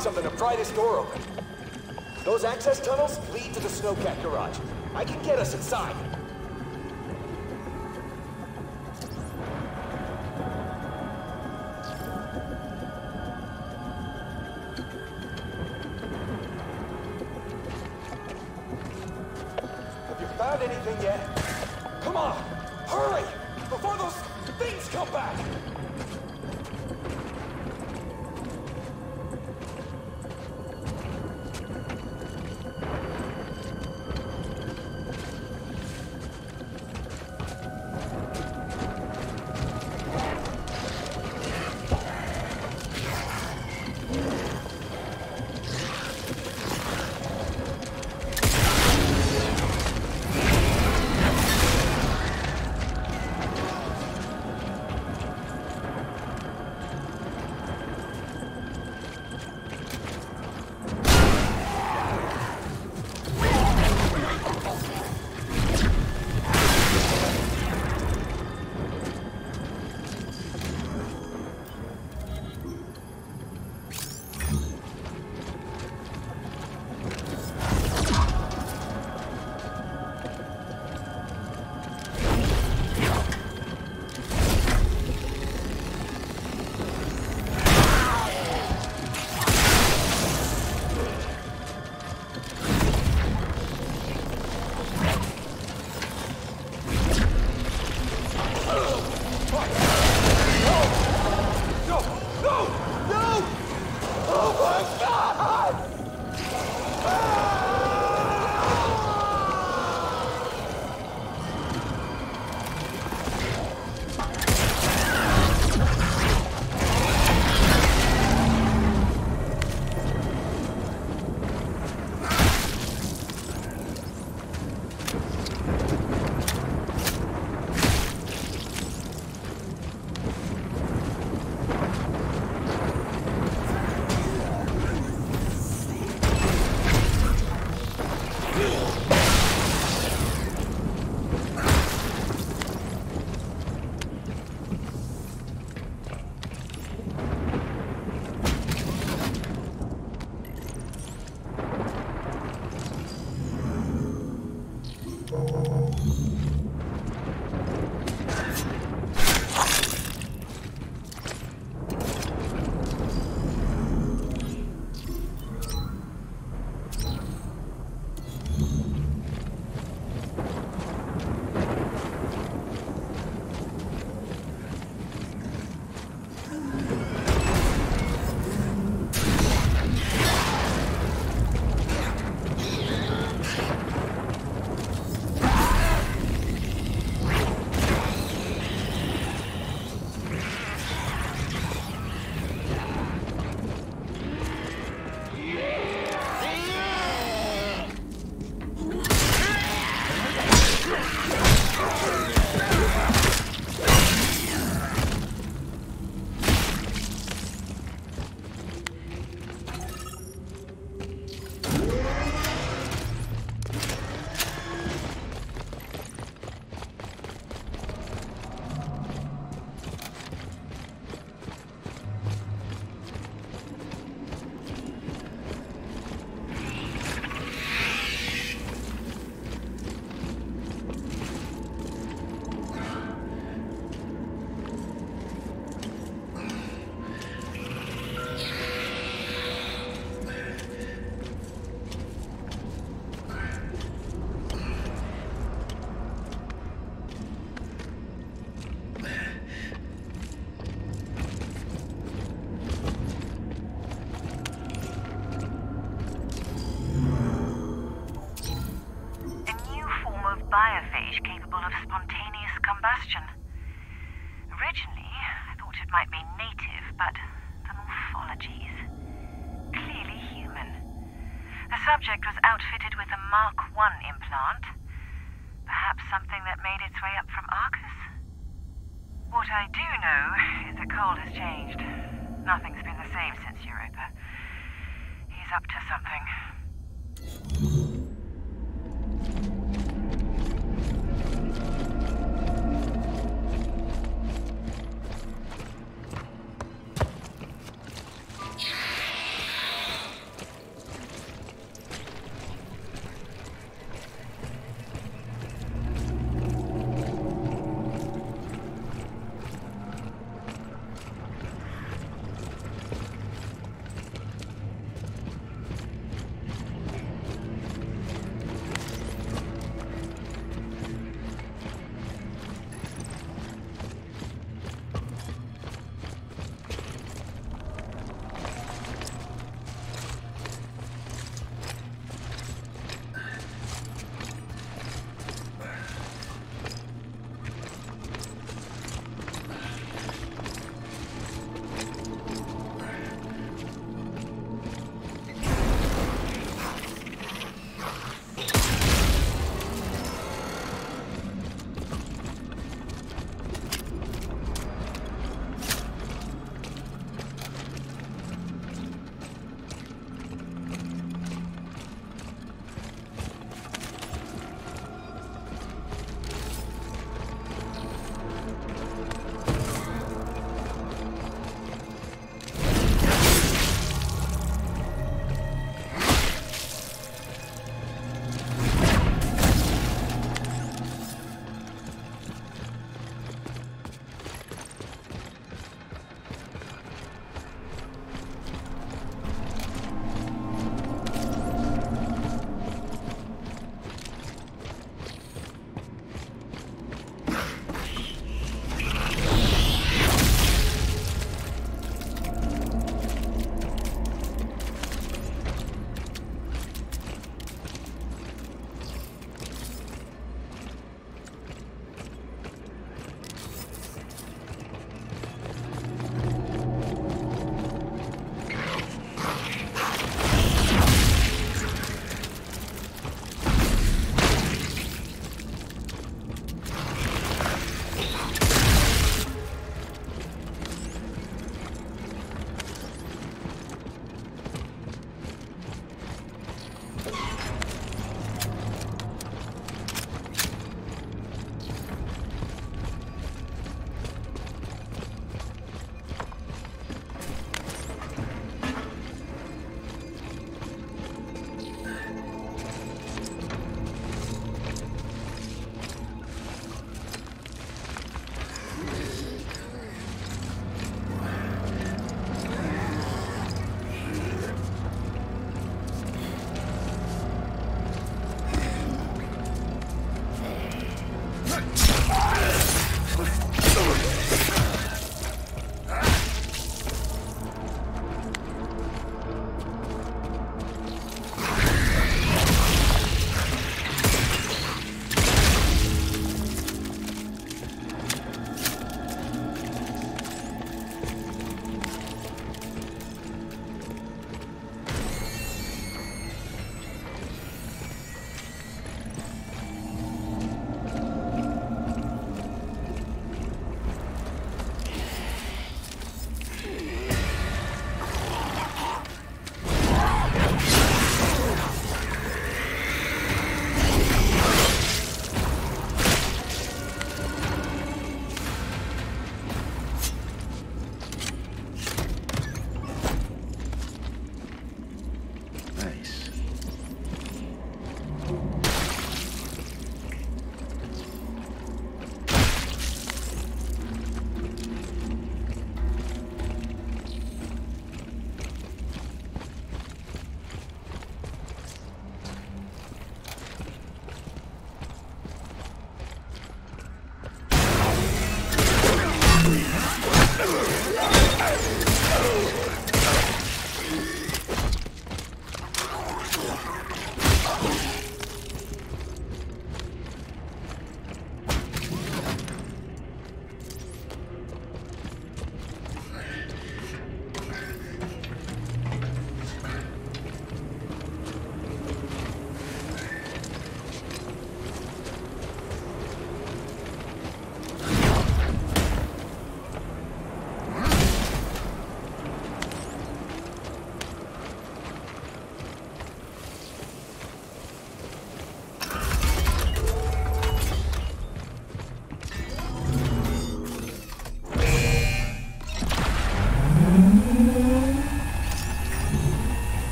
find something to pry this door open. Those access tunnels lead to the snowcat garage. I can get us inside.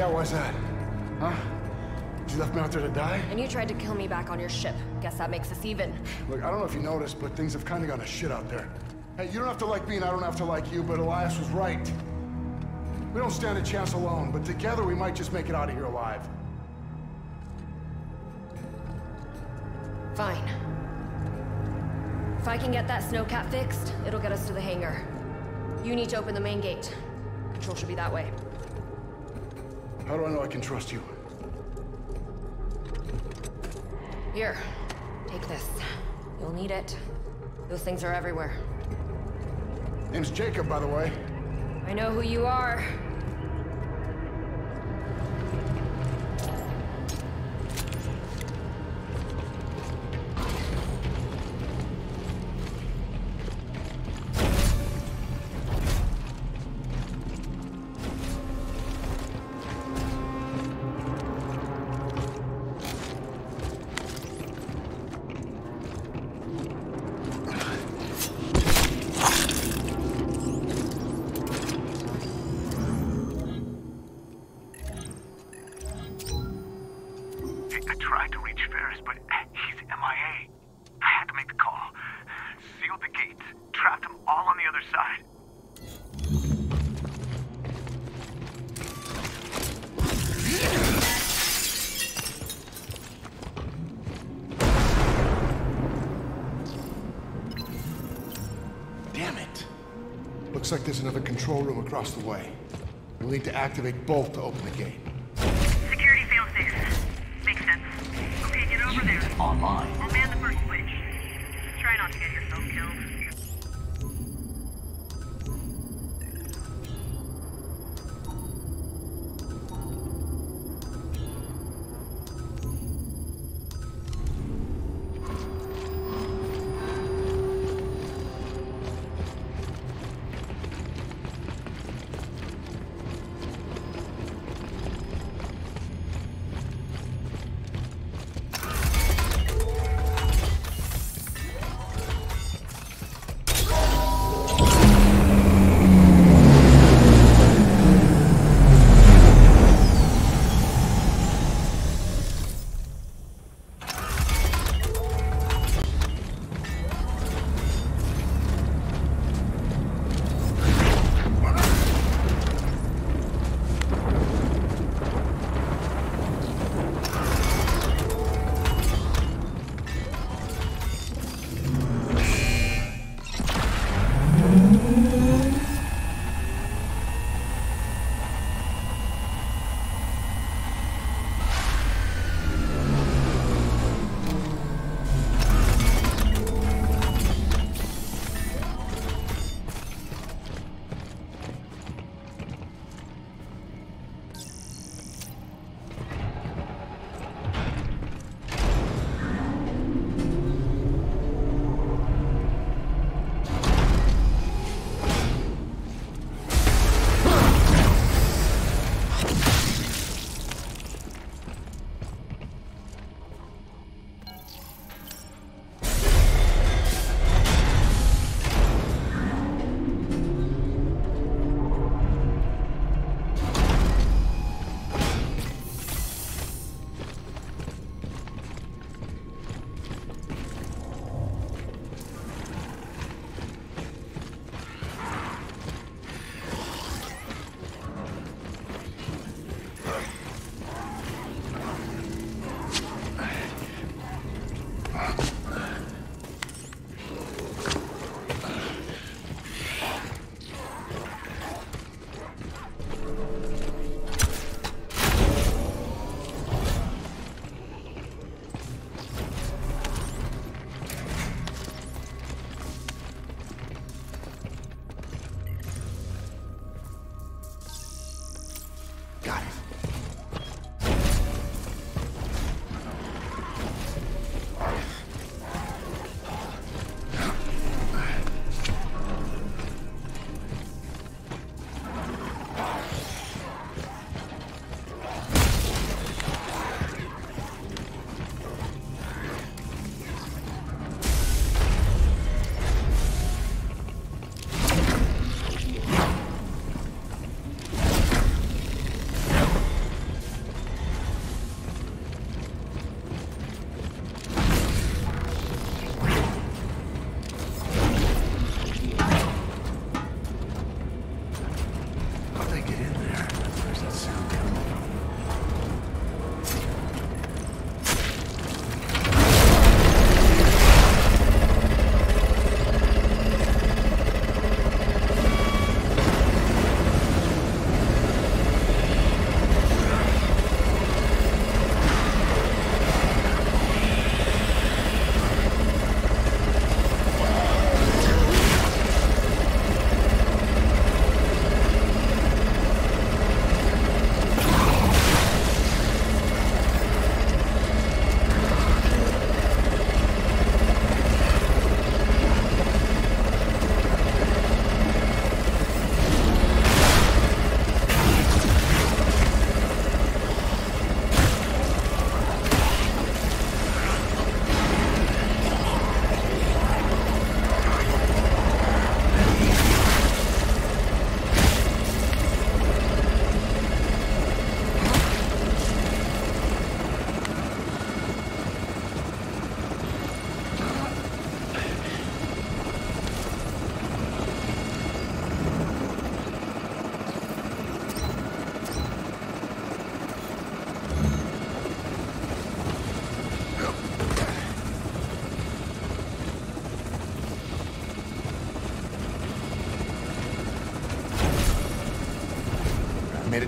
Yeah, why's that? Huh? You left me out there to die? And you tried to kill me back on your ship. Guess that makes us even. Look, I don't know if you noticed, but things have kind of gone to shit out there. Hey, you don't have to like me and I don't have to like you, but Elias was right. We don't stand a chance alone, but together we might just make it out of here alive. Fine. If I can get that snowcat fixed, it'll get us to the hangar. You need to open the main gate. Control should be that way. Can trust you? Here, take this. You'll need it. Those things are everywhere. Name's Jacob, by the way. I know who you are. Looks like there's another control room across the way. We'll need to activate both to open the gate.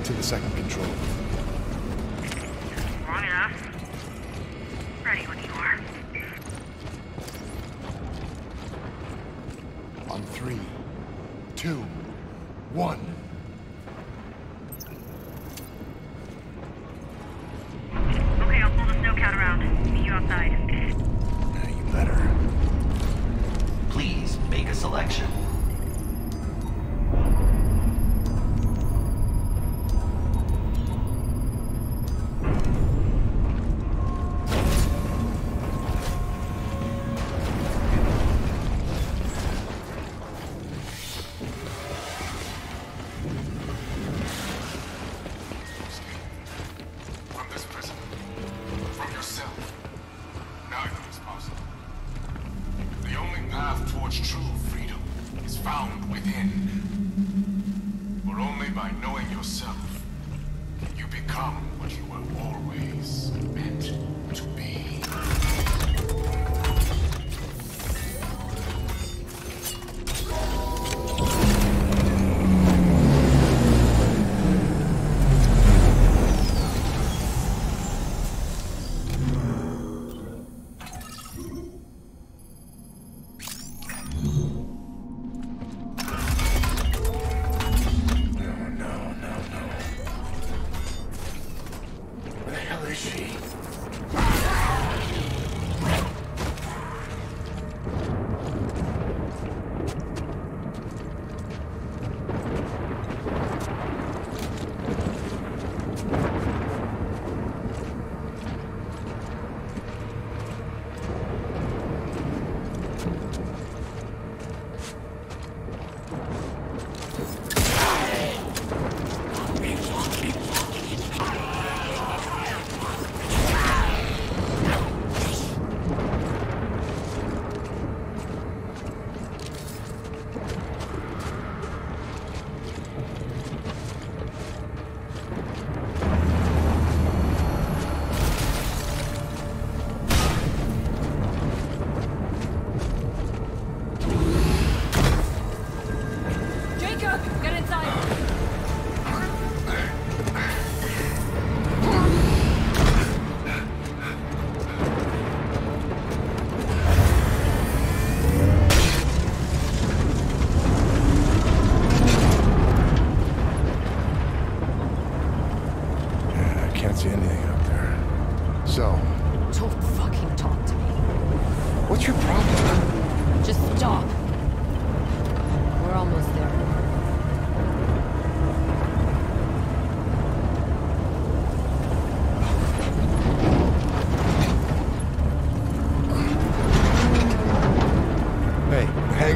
to the second.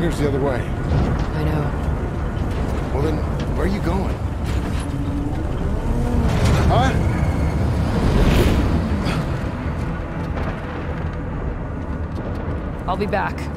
Hangar's the other way. I know. Well then, where are you going? Huh? I'll be back.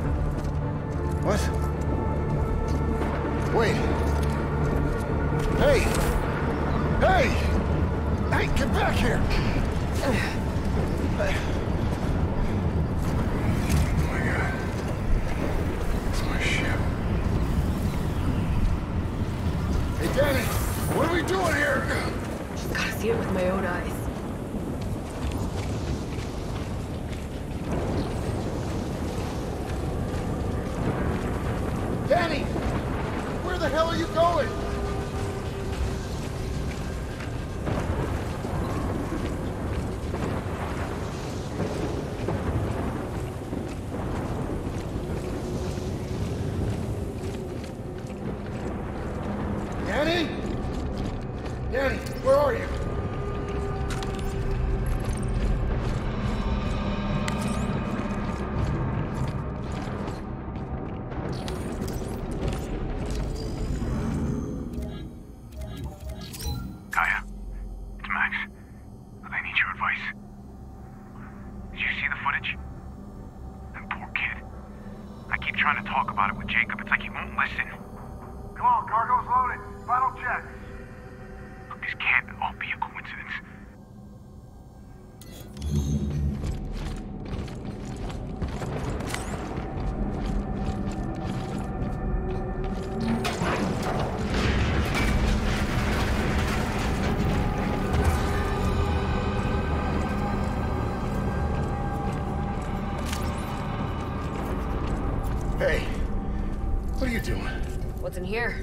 Here?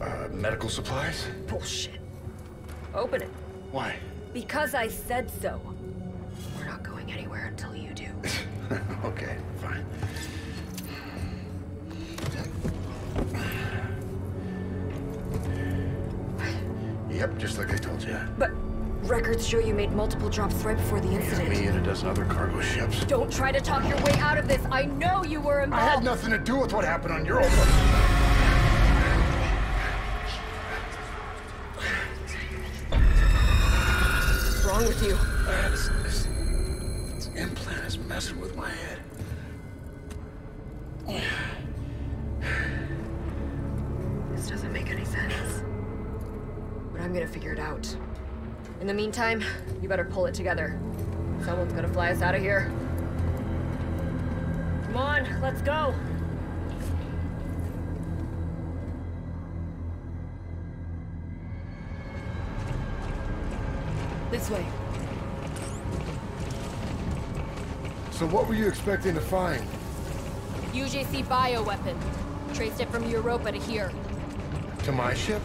Uh, medical supplies? Bullshit. Open it. Why? Because I said so. We're not going anywhere until you do. okay, fine. Yep, just like I told you. But records show you made multiple drops right before the Yeah, incident. me and a dozen other cargo ships. Don't try to talk your way out of this. I know you were involved. I had nothing to do with what happened on Europa. What's I'm gonna figure it out. In the meantime, you better pull it together. Someone's gonna fly us out of here. Come on, let's go. This way. So what were you expecting to find? UJC bioweapon. Traced it from Europa to here. To my ship?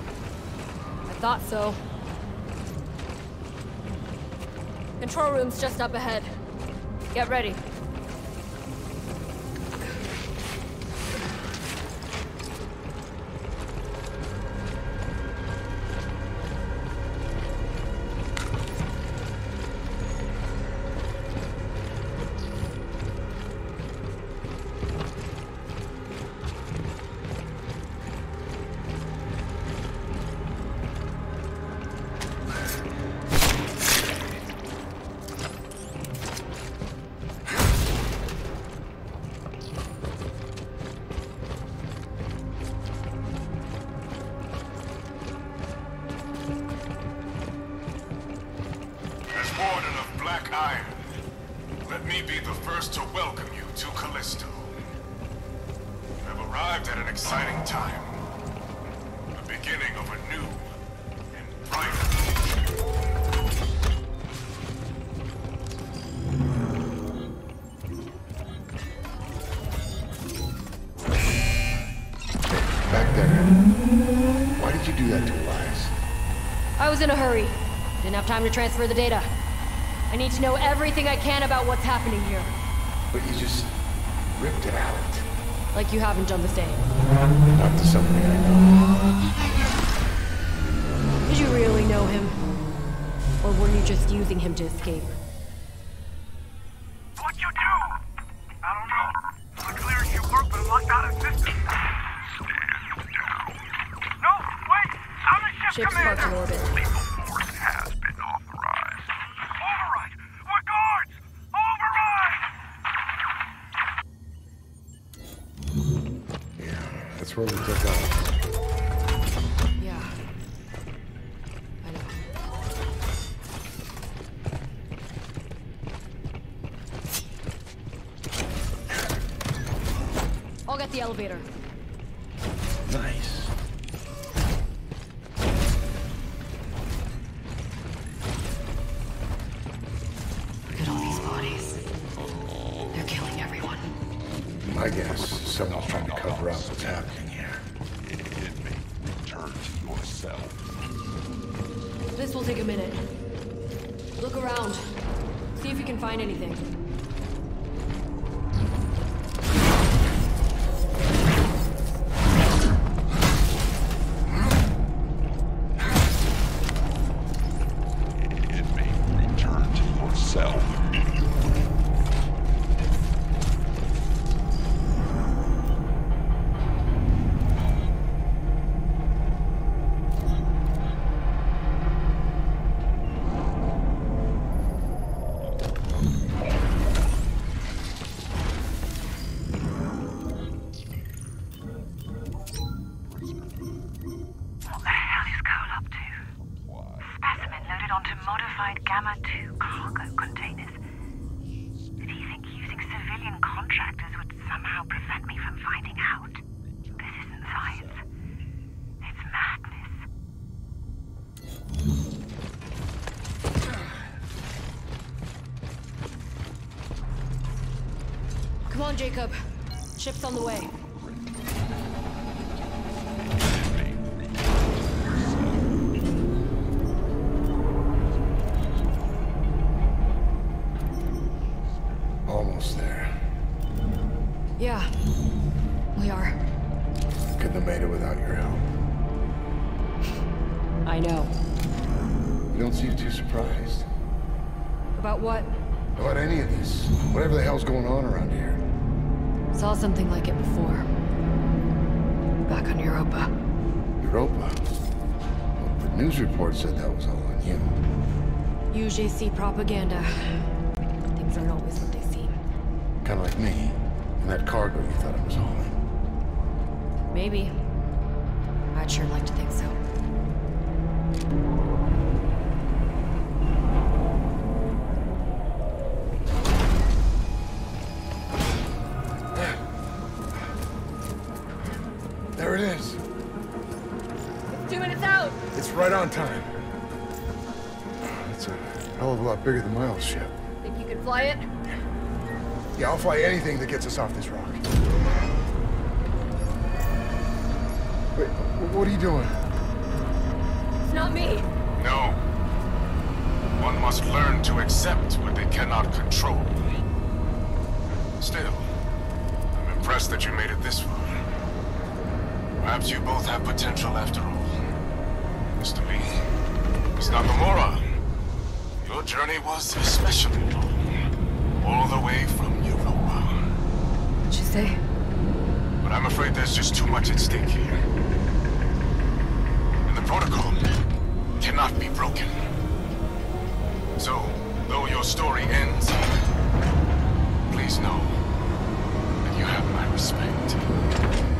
Thought so. Control room's just up ahead. Get ready. Time to transfer the data. I need to know everything I can about what's happening here. But you just ripped it out. Like you haven't done the same. Not to somebody I know. Did you really know him? Or were you just using him to escape? On the way. Propaganda. Bigger than my old ship. Think you could fly it? Yeah, I'll fly anything that gets us off this rock. Wait, what are you doing? It's not me. No. One must learn to accept what they cannot control. Still, I'm impressed that you made it this far. Perhaps you both have potential after all. Mr. Lee, Miss Nakamura, your journey was especially long. All the way from Europa. What'd you say? But I'm afraid there's just too much at stake here. And the protocol cannot be broken. So, though your story ends please know that you have my respect.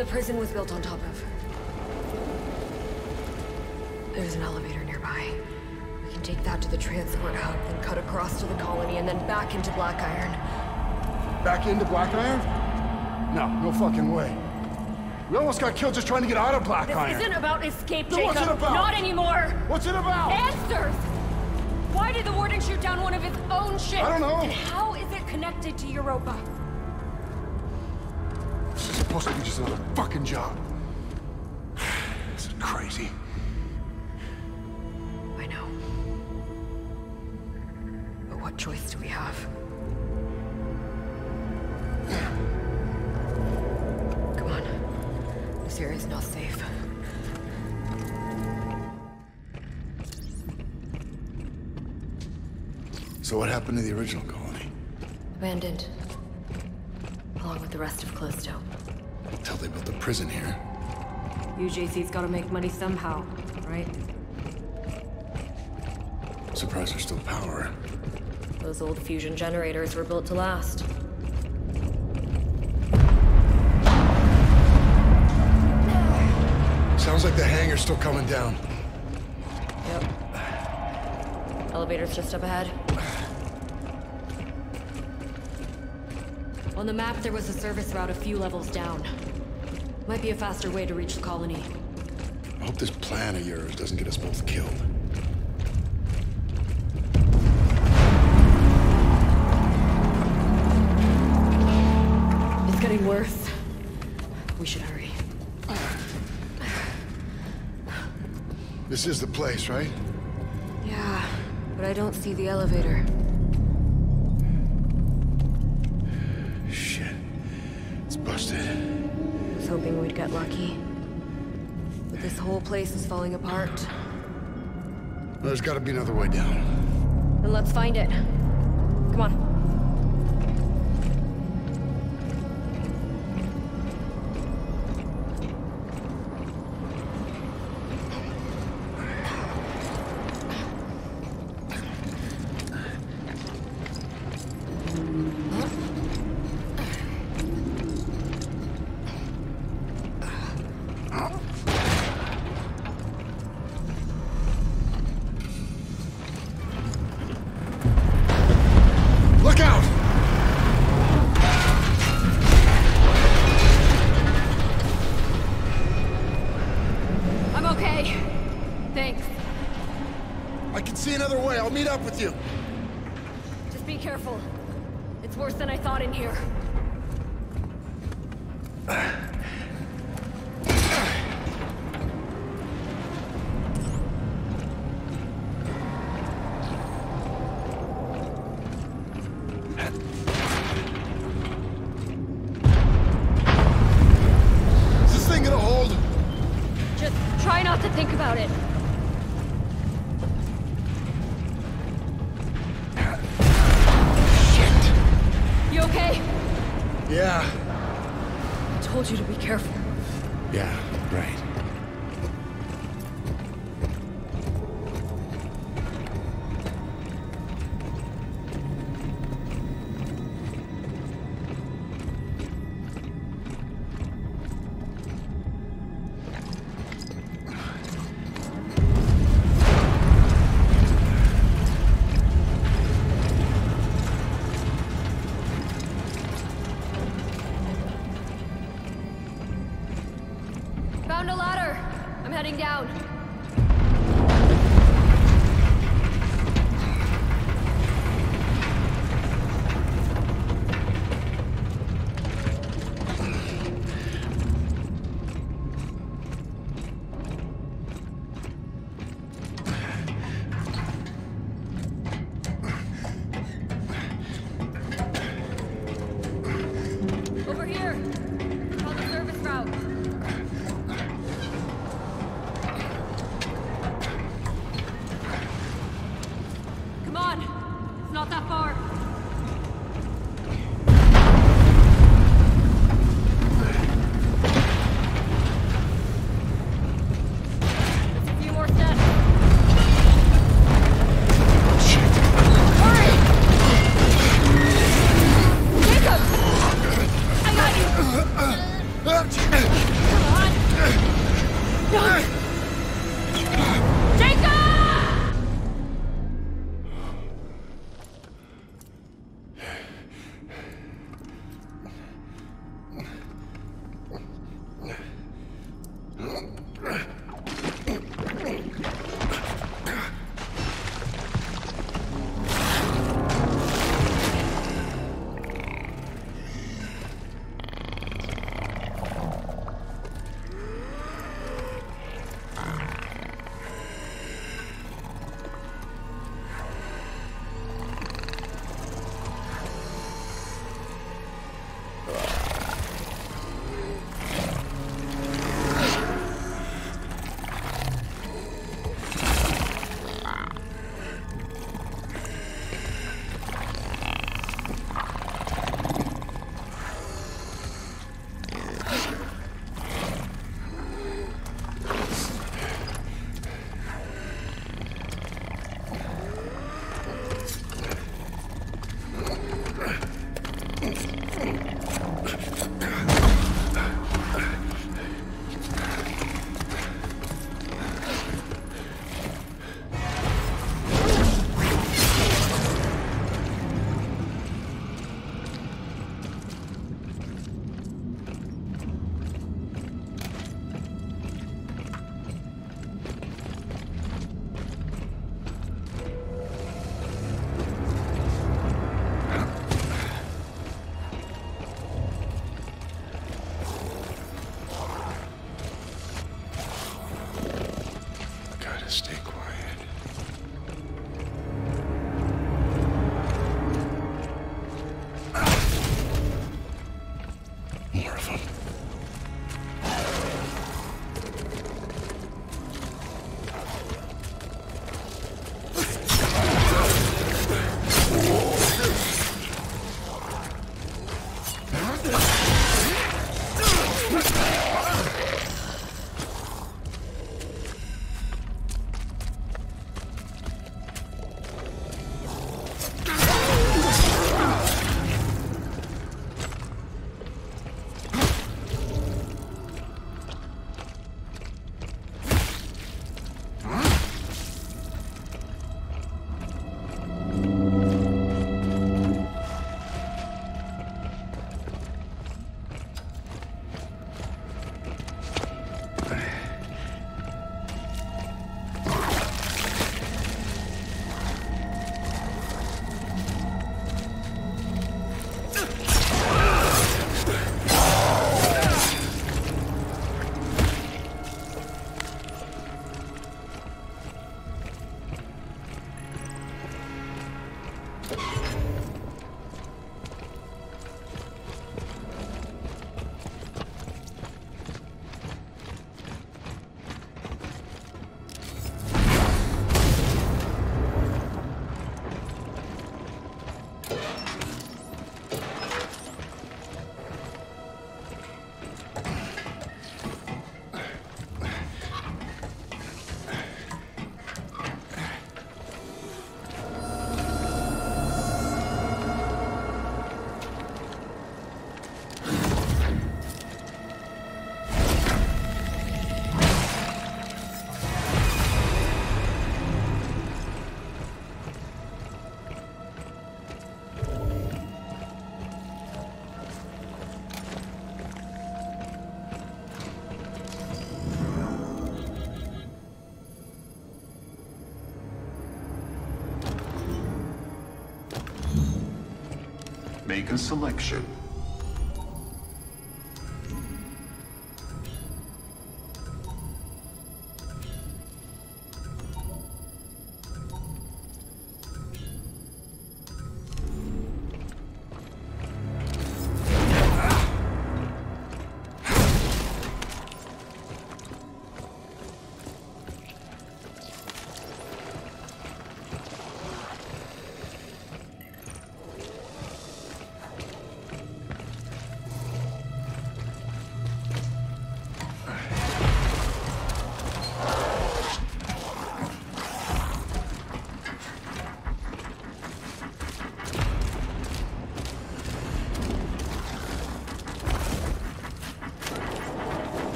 The prison was built on top of. There's an elevator nearby. We can take that to the transport hub, then cut across to the colony, and then back into Black Iron. Back into Black Iron? No, no fucking way. We almost got killed just trying to get out of Black This isn't about escape, Jacob. what's it about? Not anymore. What's it about? Answers! Why did the Warden shoot down one of his own ships? I don't know. And how is it connected to Europa? Fucking job. This is crazy. I know. But what choice do we have? Come on. This area is not safe. So what happened to the original colony? Abandoned. Along with the rest of Callisto. Until they built a prison here. UJC's gotta make money somehow, right? Surprised there's still power. Those old fusion generators were built to last. Sounds like the hangar's still coming down. Yep. Elevator's just up ahead. On the map, there was a service route a few levels down. Might be a faster way to reach the colony. I hope this plan of yours doesn't get us both killed. It's getting worse. We should hurry. This is the place, right? Yeah, but I don't see the elevator. Lucky. But this whole place is falling apart. There's gotta be another way down. Then let's find it. Come on. Make a selection.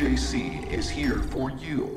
UJC is here for you.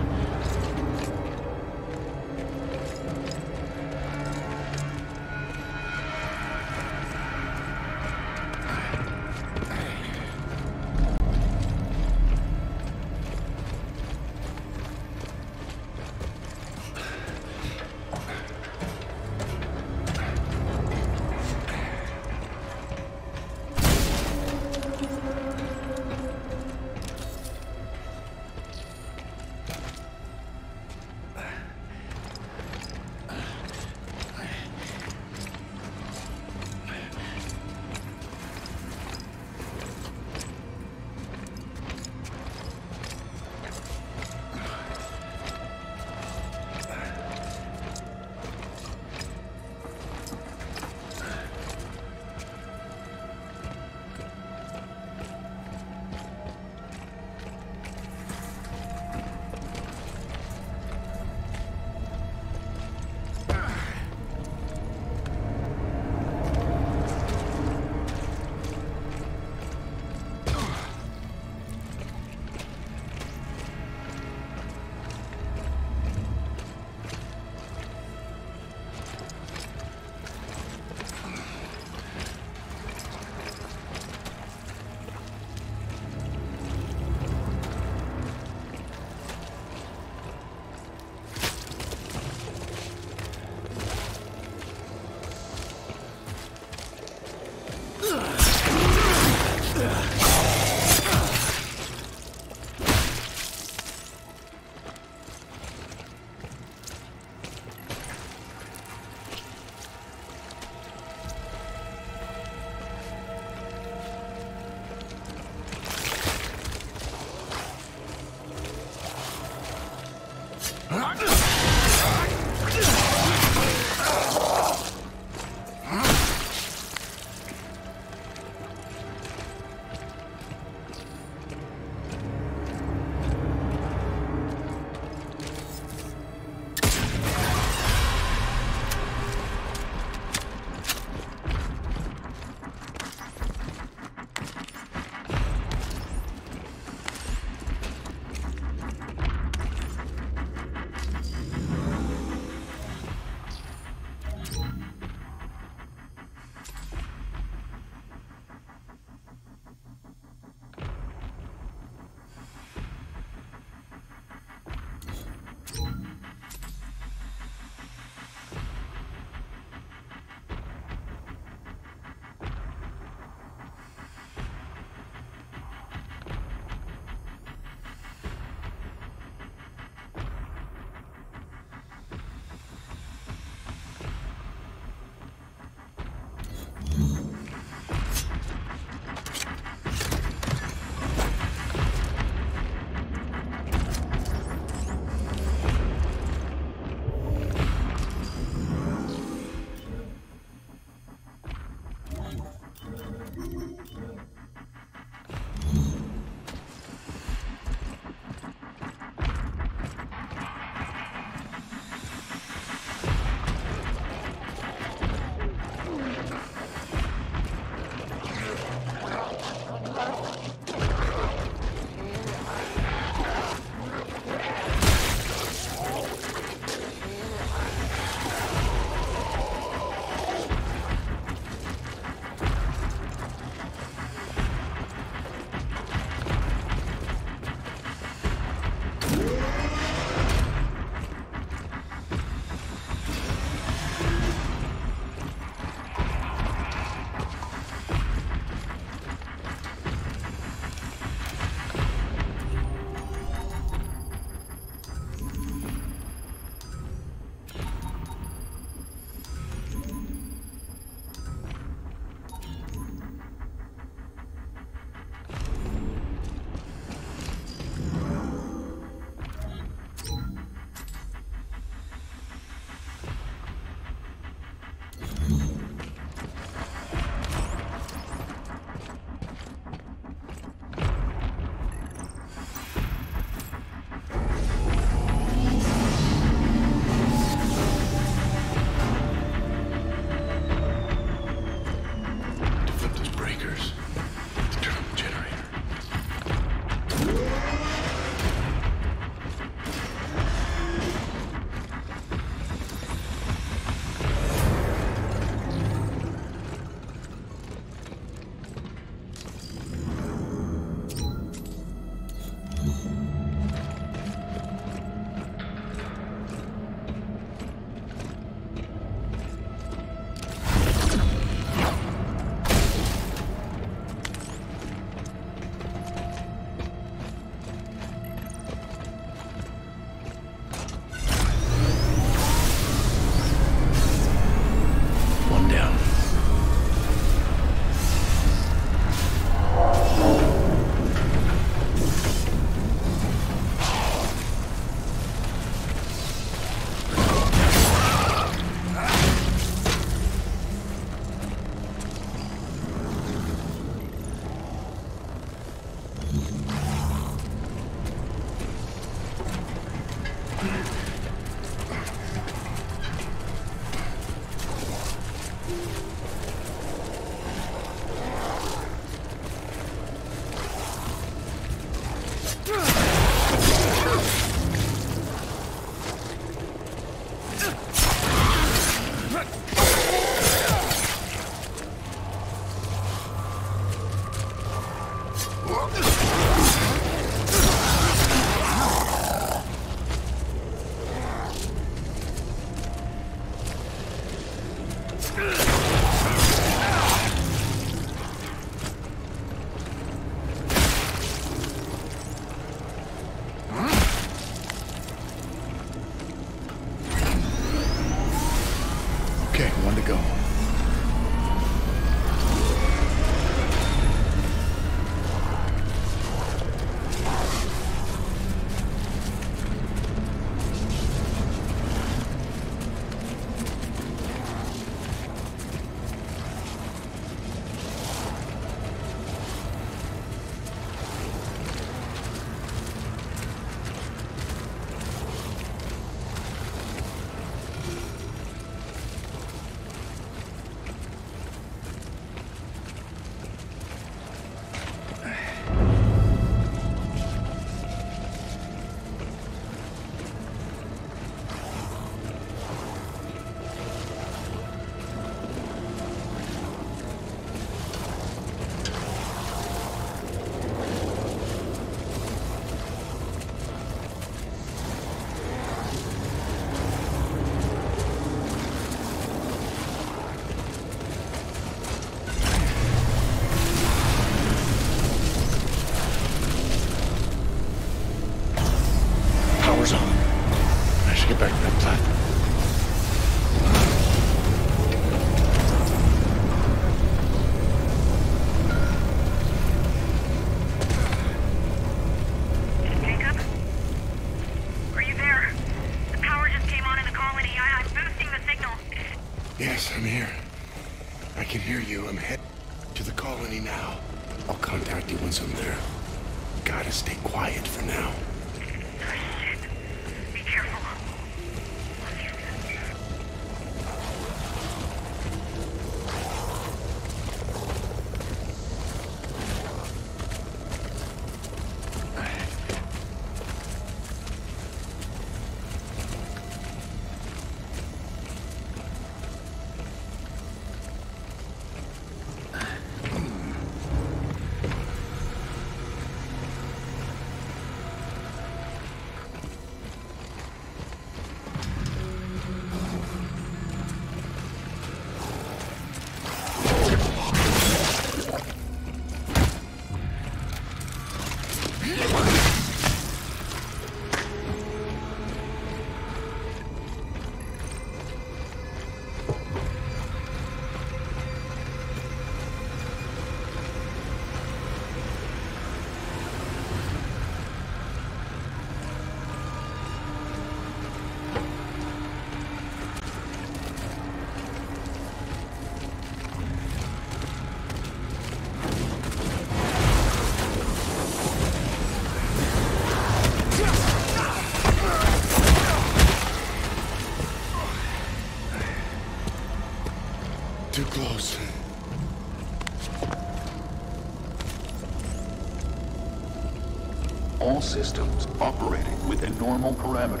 Normal parameters.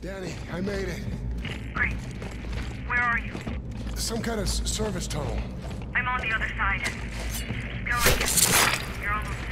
Danny, I made it. Great. Where are you? Some kind of service tunnel. I'm on the other side. Just keep going. You're almost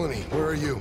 colony. Where are you?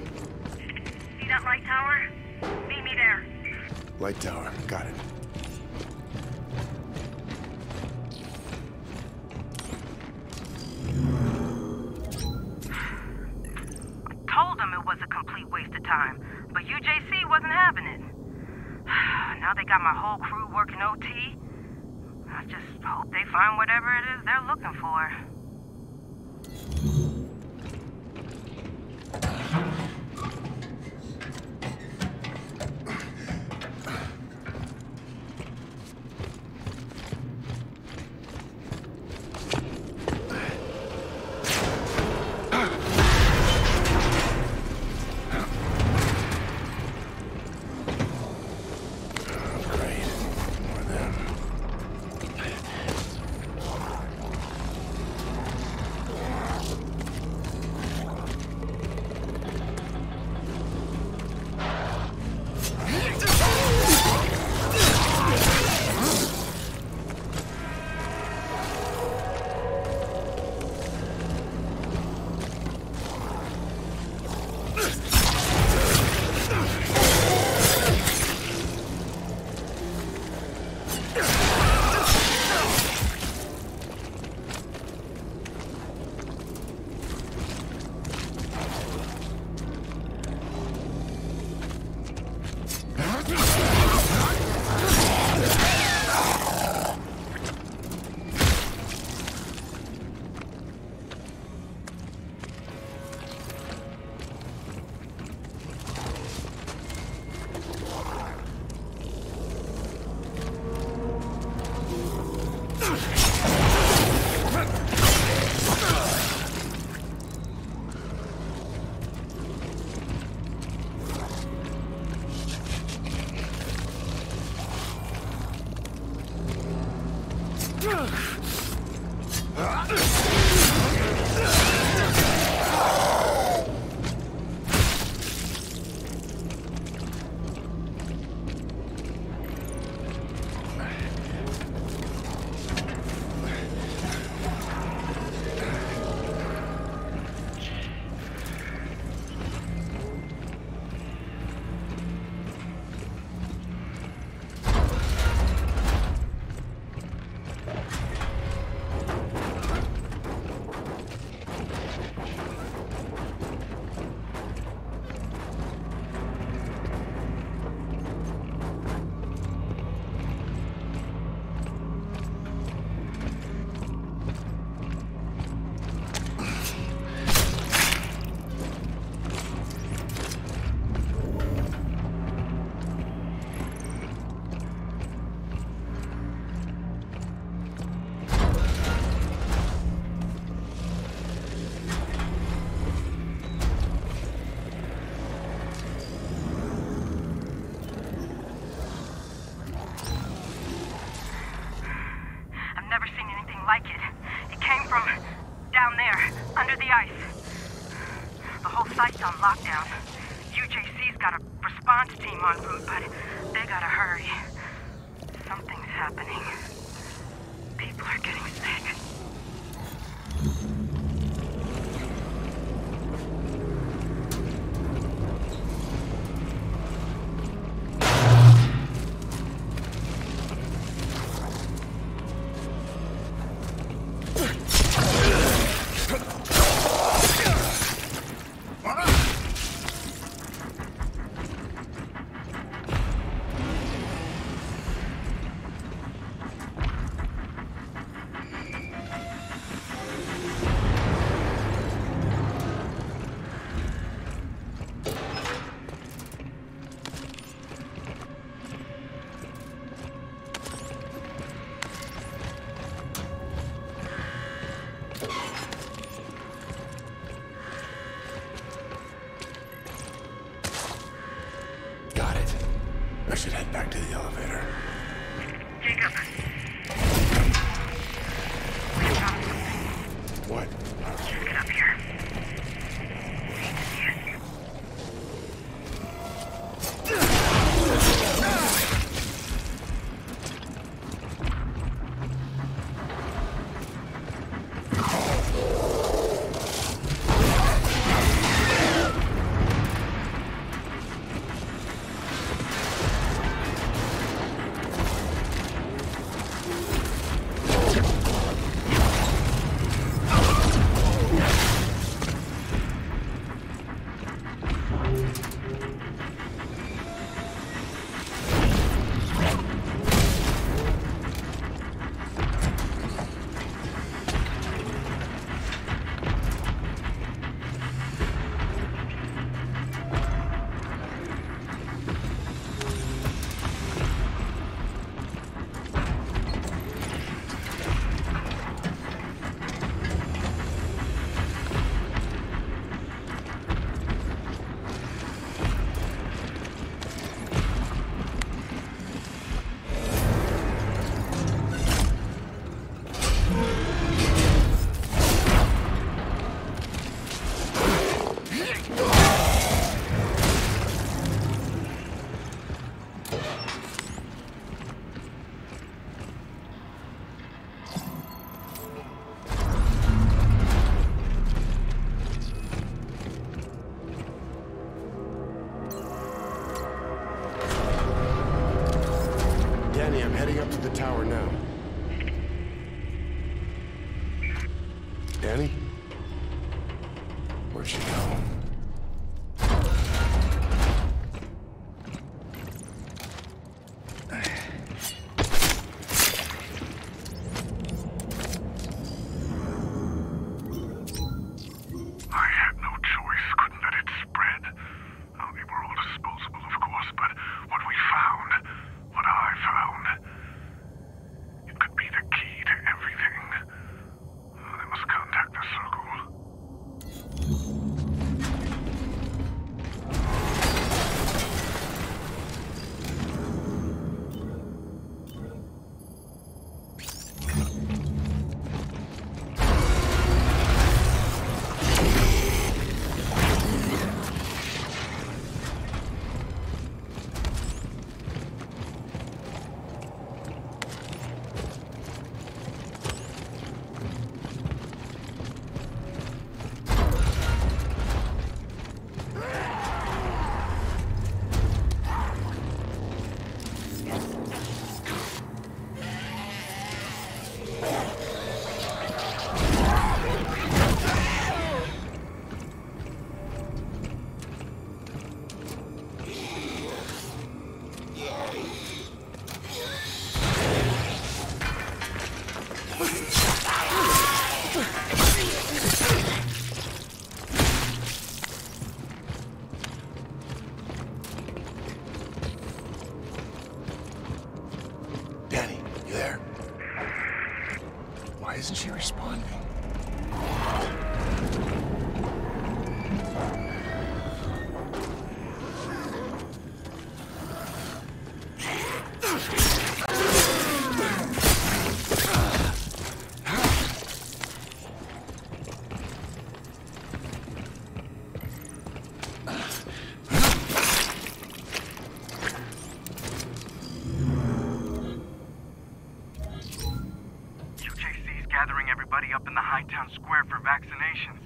Gathering everybody up in the Hightown Square for vaccinations.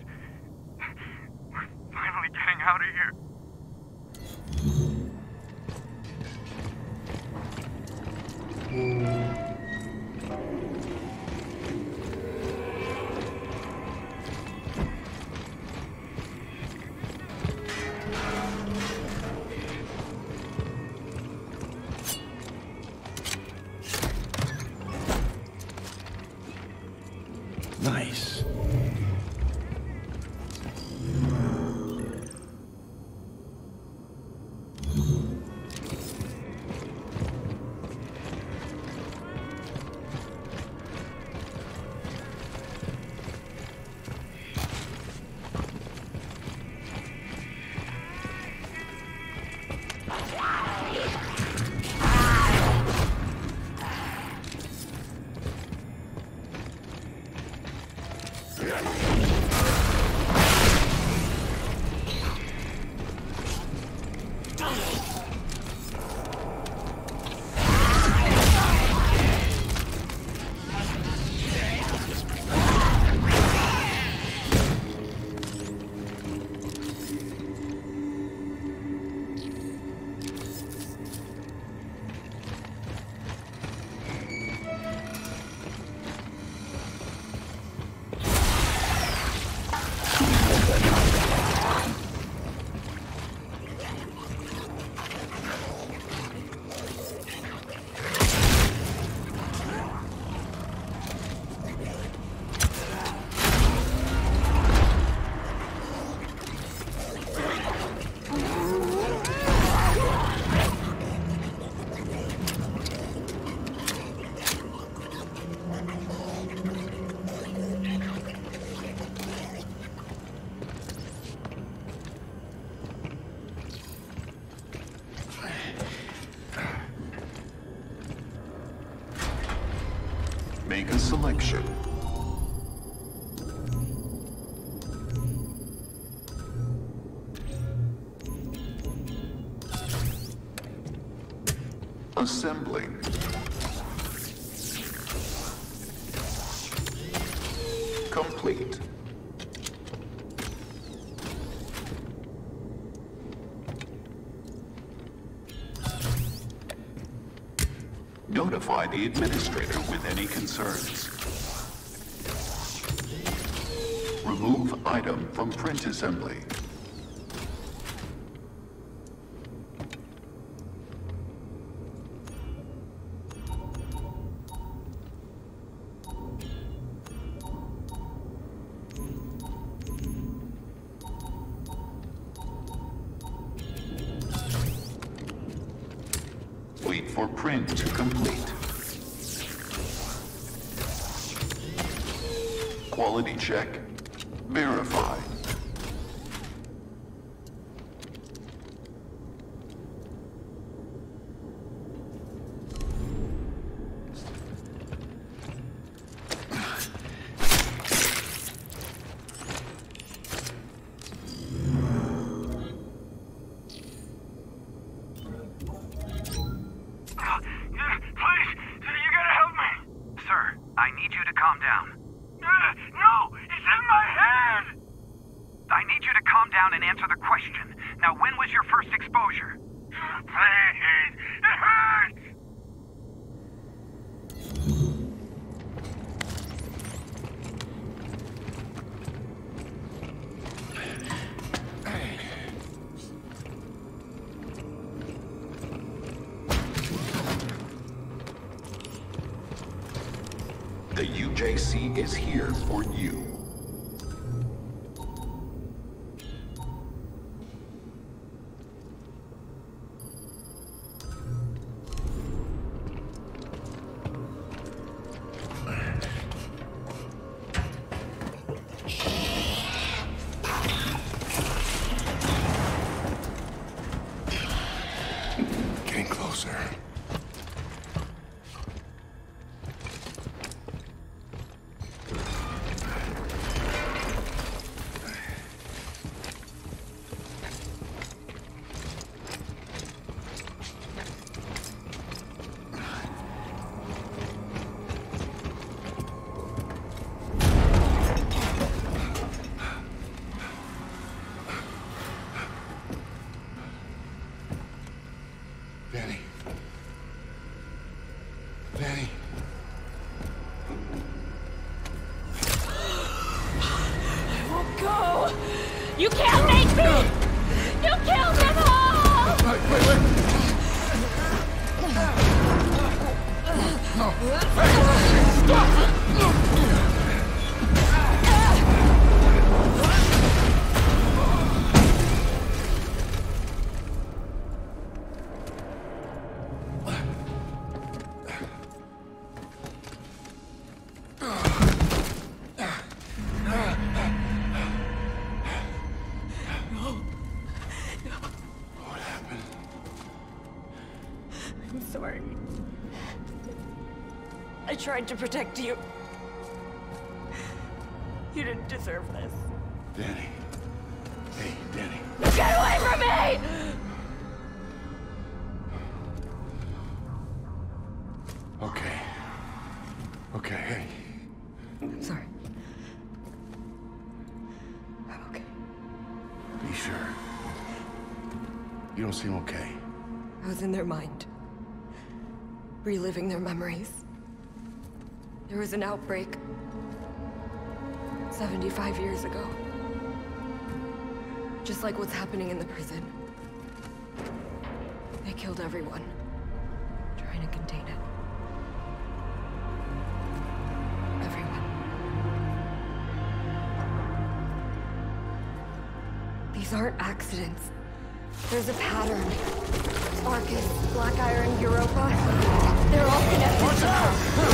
We're finally getting out of here. Nice. A. Assembling. Complete. Notify the administrator with any concerns. Assembly. Wait for print to complete. Quality check. Tried to protect you. You didn't deserve this. Dani. Hey, Dani. Get away from me! Okay. Okay, hey. I'm sorry. I'm okay. Be sure. You don't seem okay. I was in their mind. Reliving their memories. An outbreak. 75 years ago. Just like what's happening in the prison. They killed everyone. Trying to contain it. Everyone. These aren't accidents. There's a pattern. Arcus, Black Iron, Europa. They're all connected. Dani, you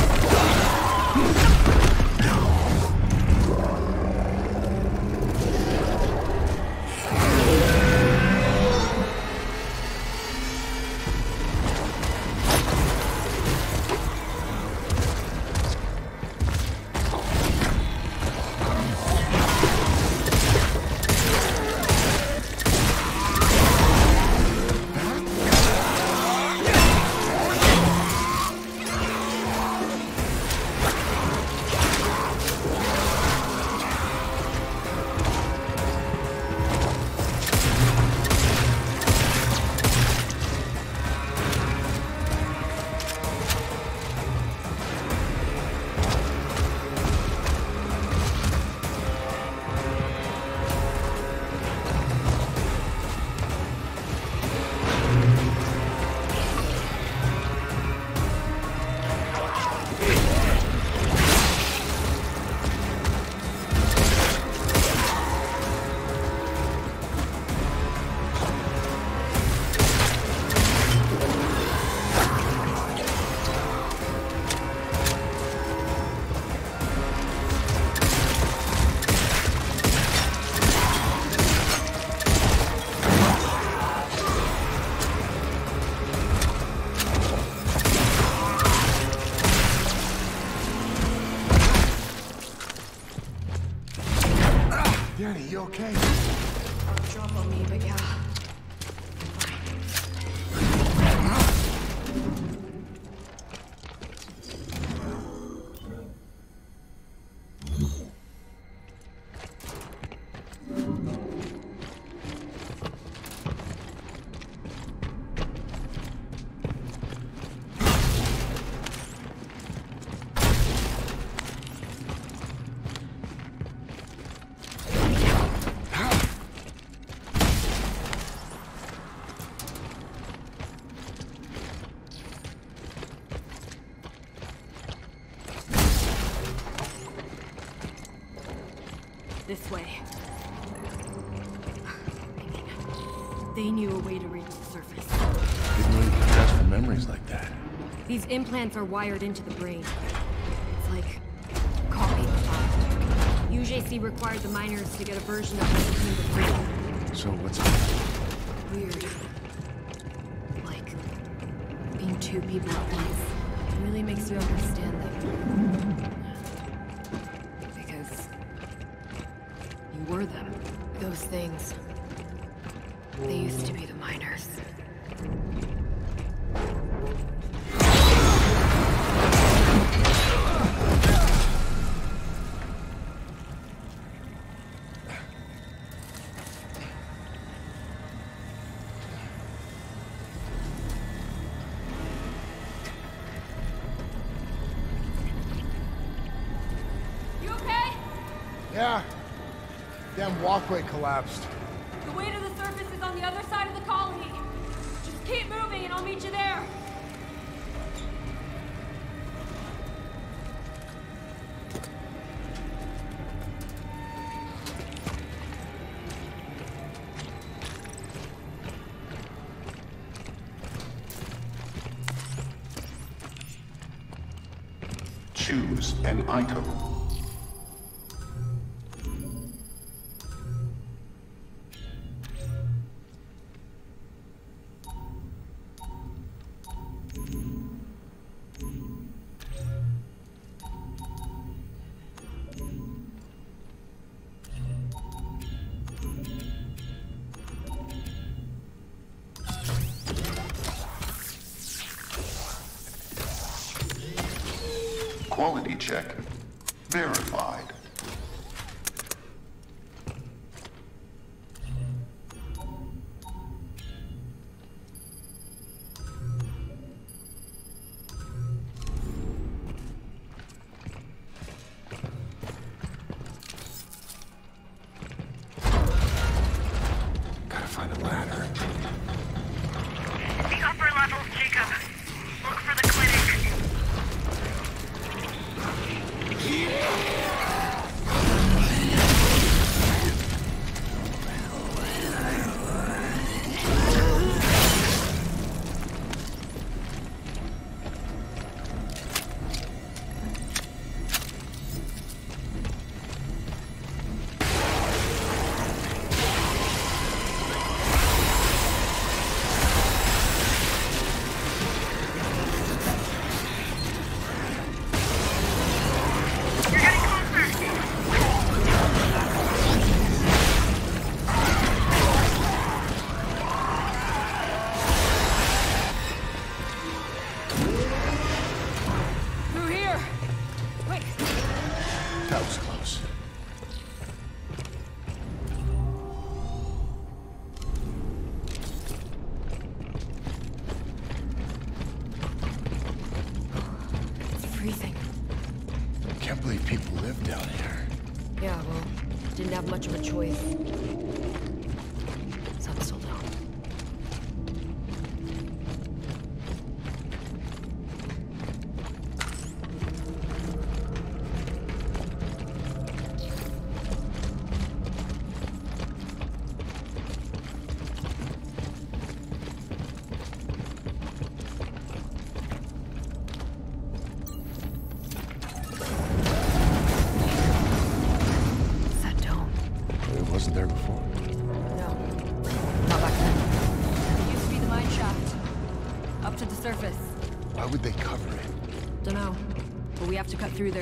okay? Implants are wired into the brain. It's like copying the. UJC required the miners to get a version of it between the three. So what's up? Weird. Like being two people walkway collapsed. The way to the surface is on the other side of the colony. Just keep moving and I'll meet you there. Choose an item.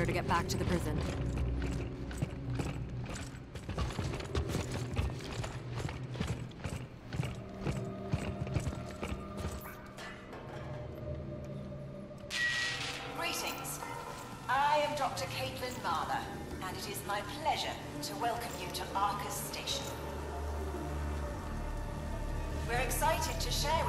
To get back to the prison. Greetings. I am Dr. Caitlin Mahler, and it is my pleasure to welcome you to Arcus Station. We're excited to share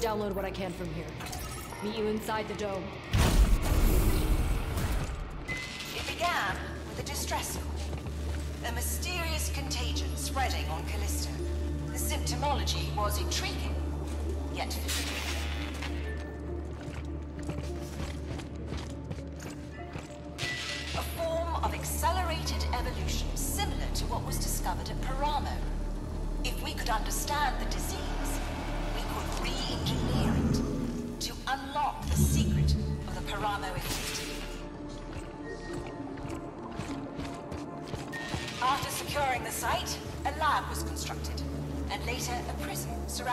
Download what I can from here. Meet you inside the dome. It began with a distress call. A mysterious contagion spreading on Callisto. The symptomology was intriguing, yet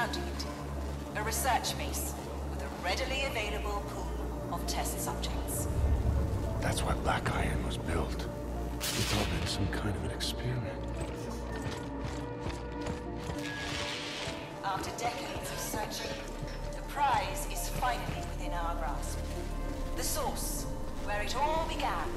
surrounding it. A research base with a readily available pool of test subjects. That's why Black Iron was built. It's all been some kind of an experiment. After decades of searching, the prize is finally within our grasp. The source, where it all began.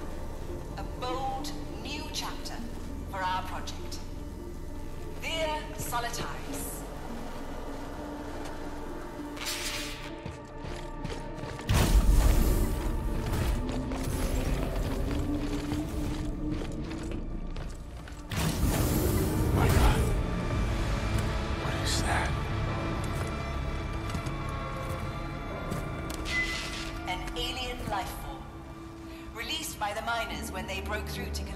through to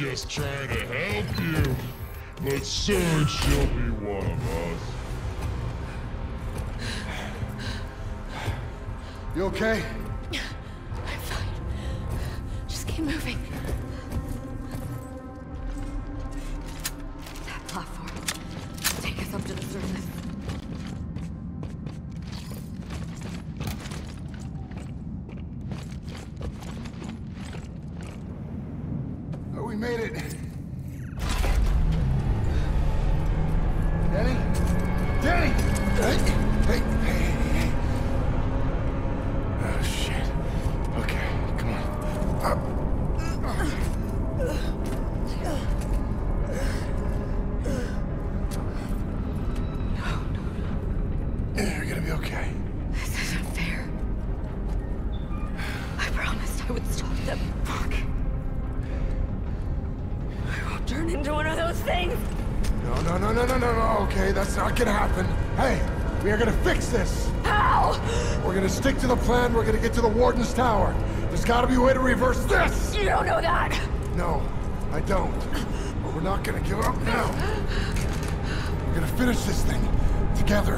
just trying to help you, but soon she'll be one of us. You okay? the plan, we're gonna get to the Warden's Tower. There's gotta be a way to reverse this! You don't know that! No, I don't. But we're not gonna give up now. We're gonna finish this thing, together.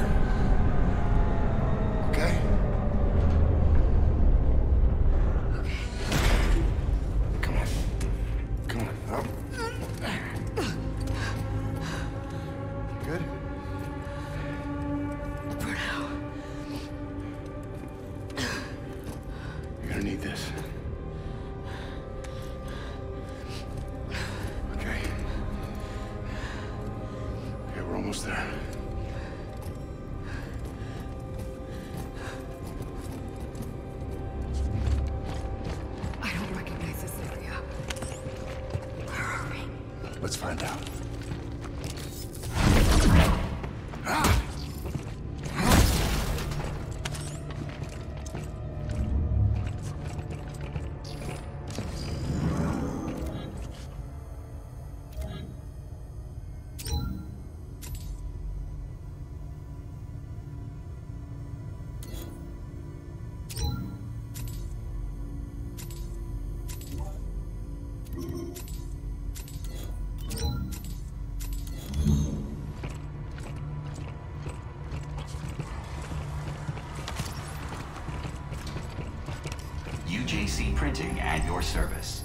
Printing at your service.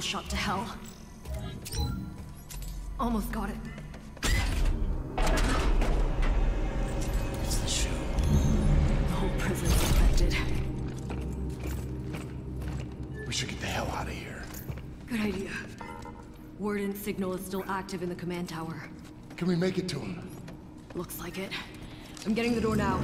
shot to hell. Almost got it. It's the shoe. The whole prison's. We should get the hell out of here. Good idea. Warden's signal is still active in the command tower. Can we make it to him? Looks like it. I'm getting the door now.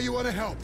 you want to help.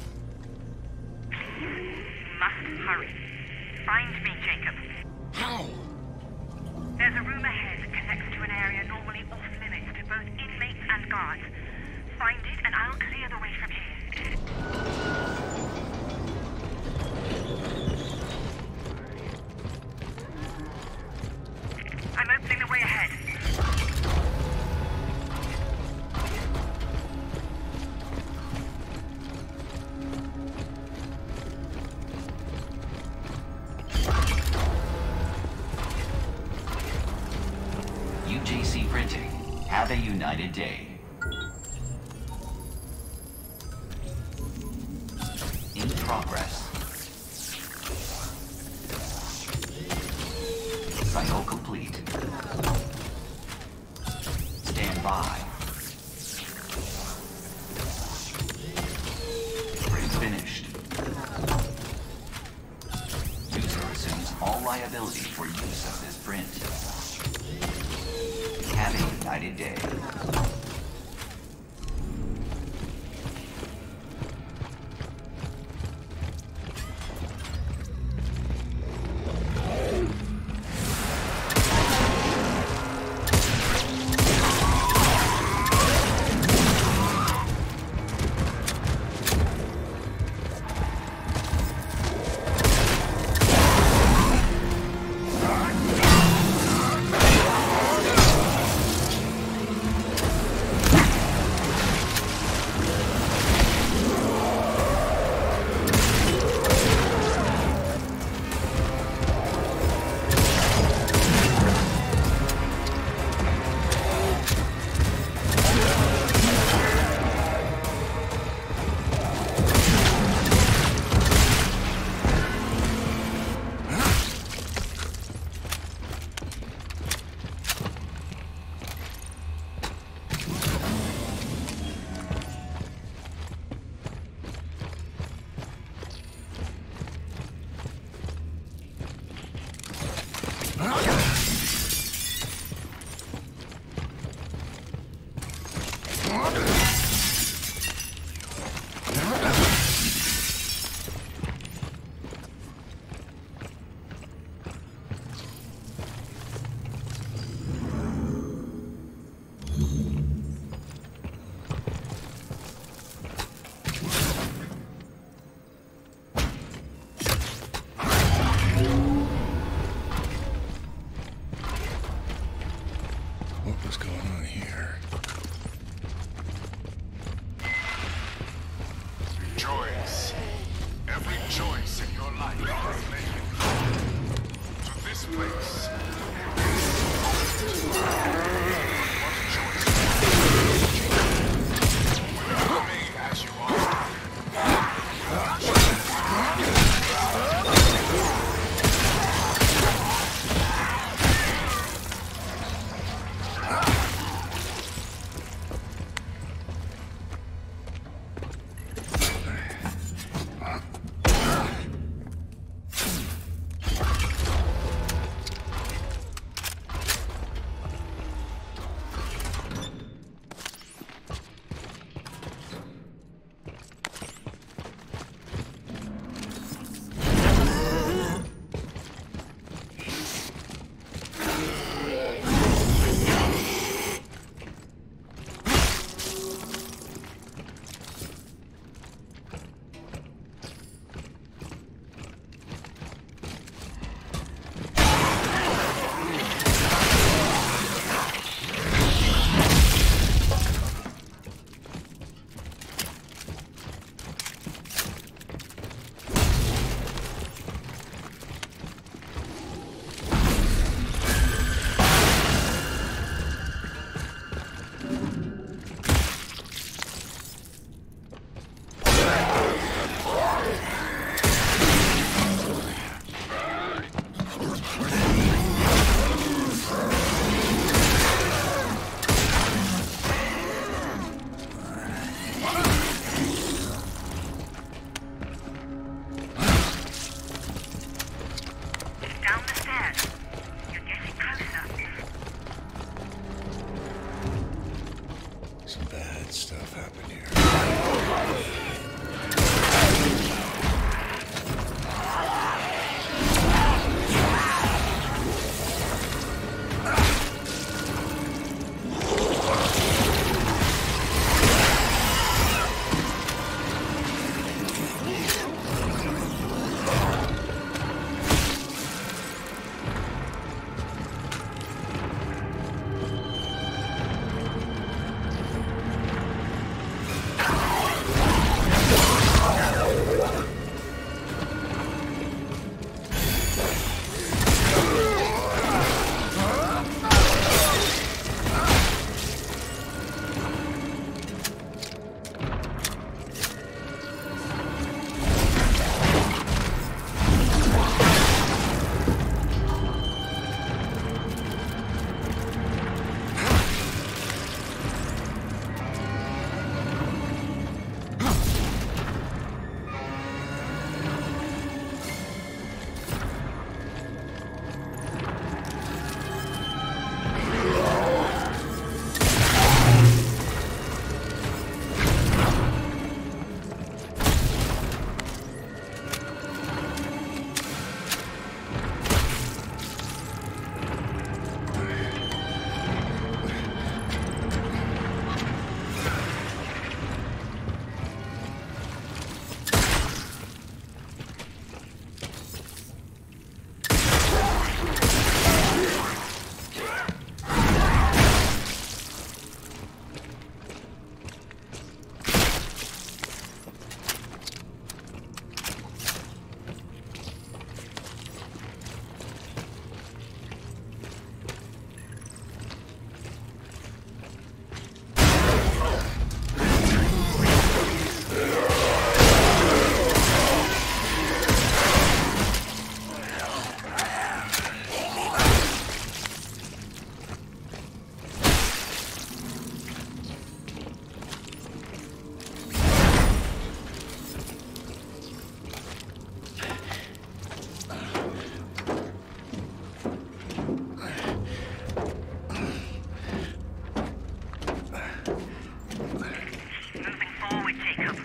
Moving forward, Jacob.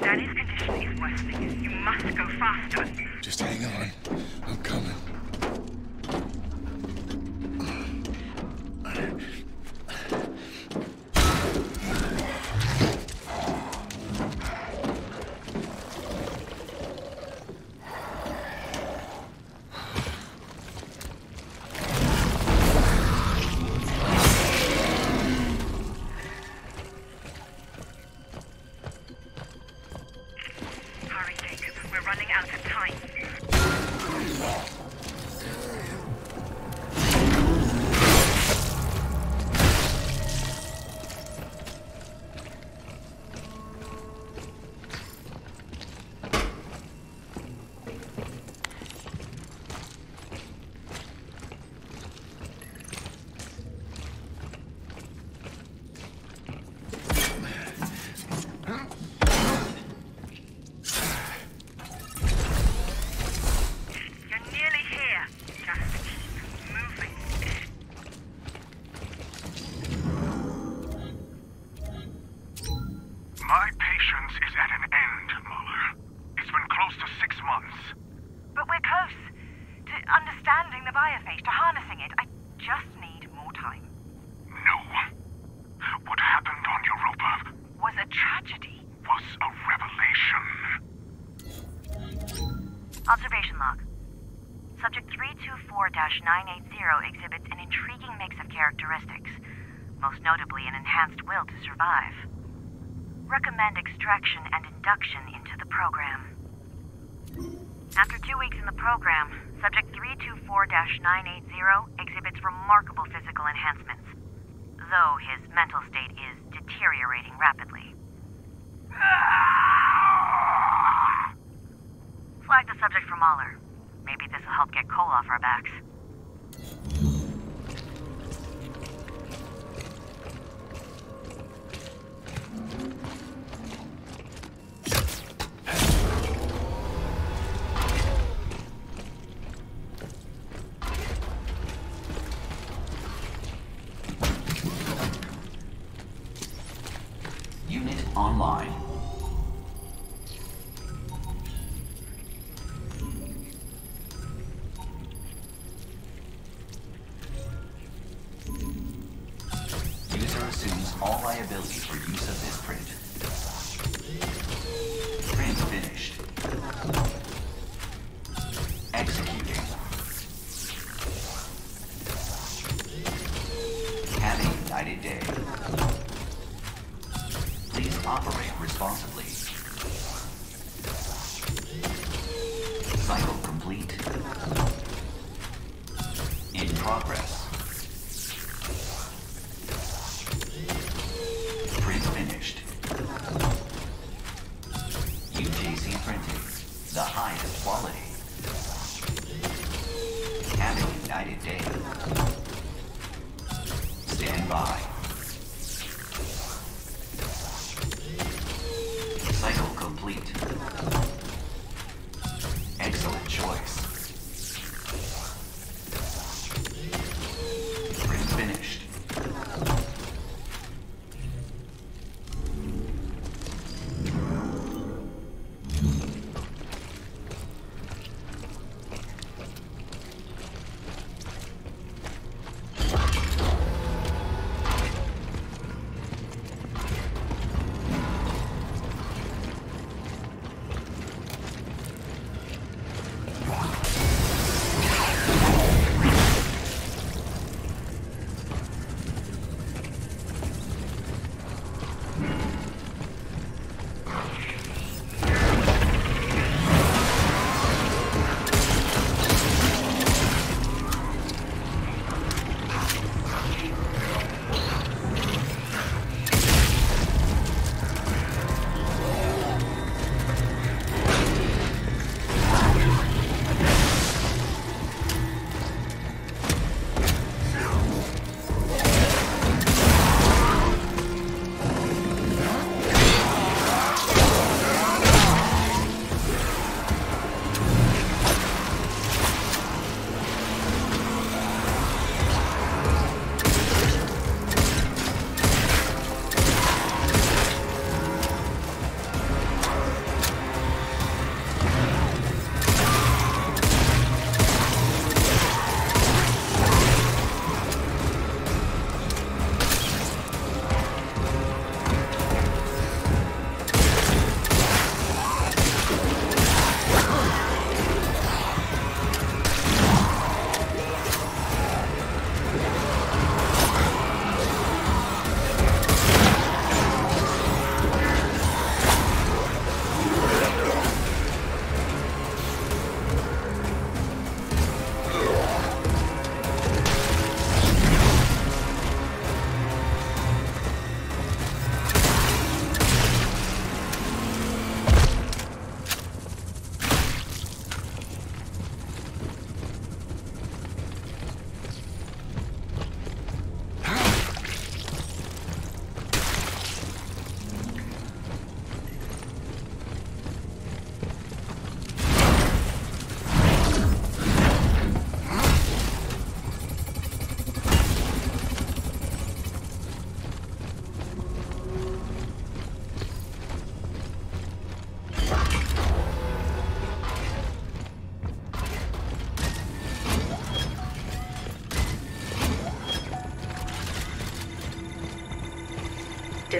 Dani's condition is worsening. You must go faster. Just hang on.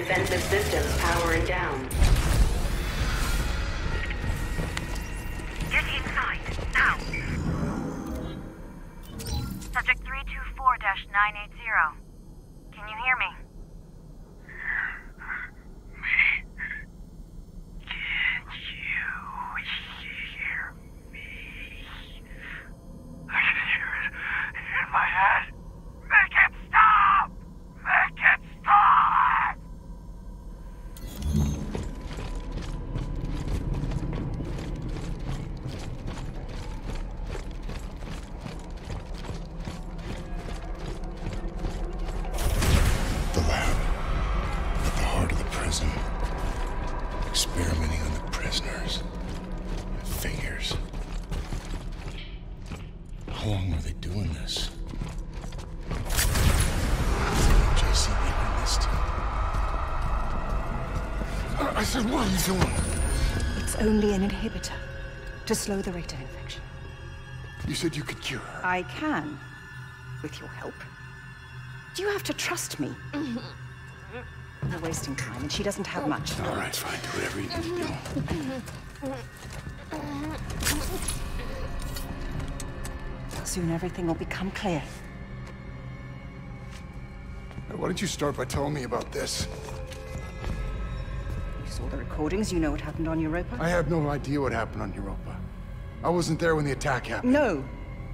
Defensive systems are you doing? It's only an inhibitor to slow the rate of infection. You said you could cure her. I can, with your help. Do you have to trust me? We're wasting time, and she doesn't have much. All right, fine. Do whatever you need to do. Soon everything will become clear. Why don't you start by telling me about this? You saw the recordings, you know what happened on Europa? I have no idea what happened on Europa. I wasn't there when the attack happened. No,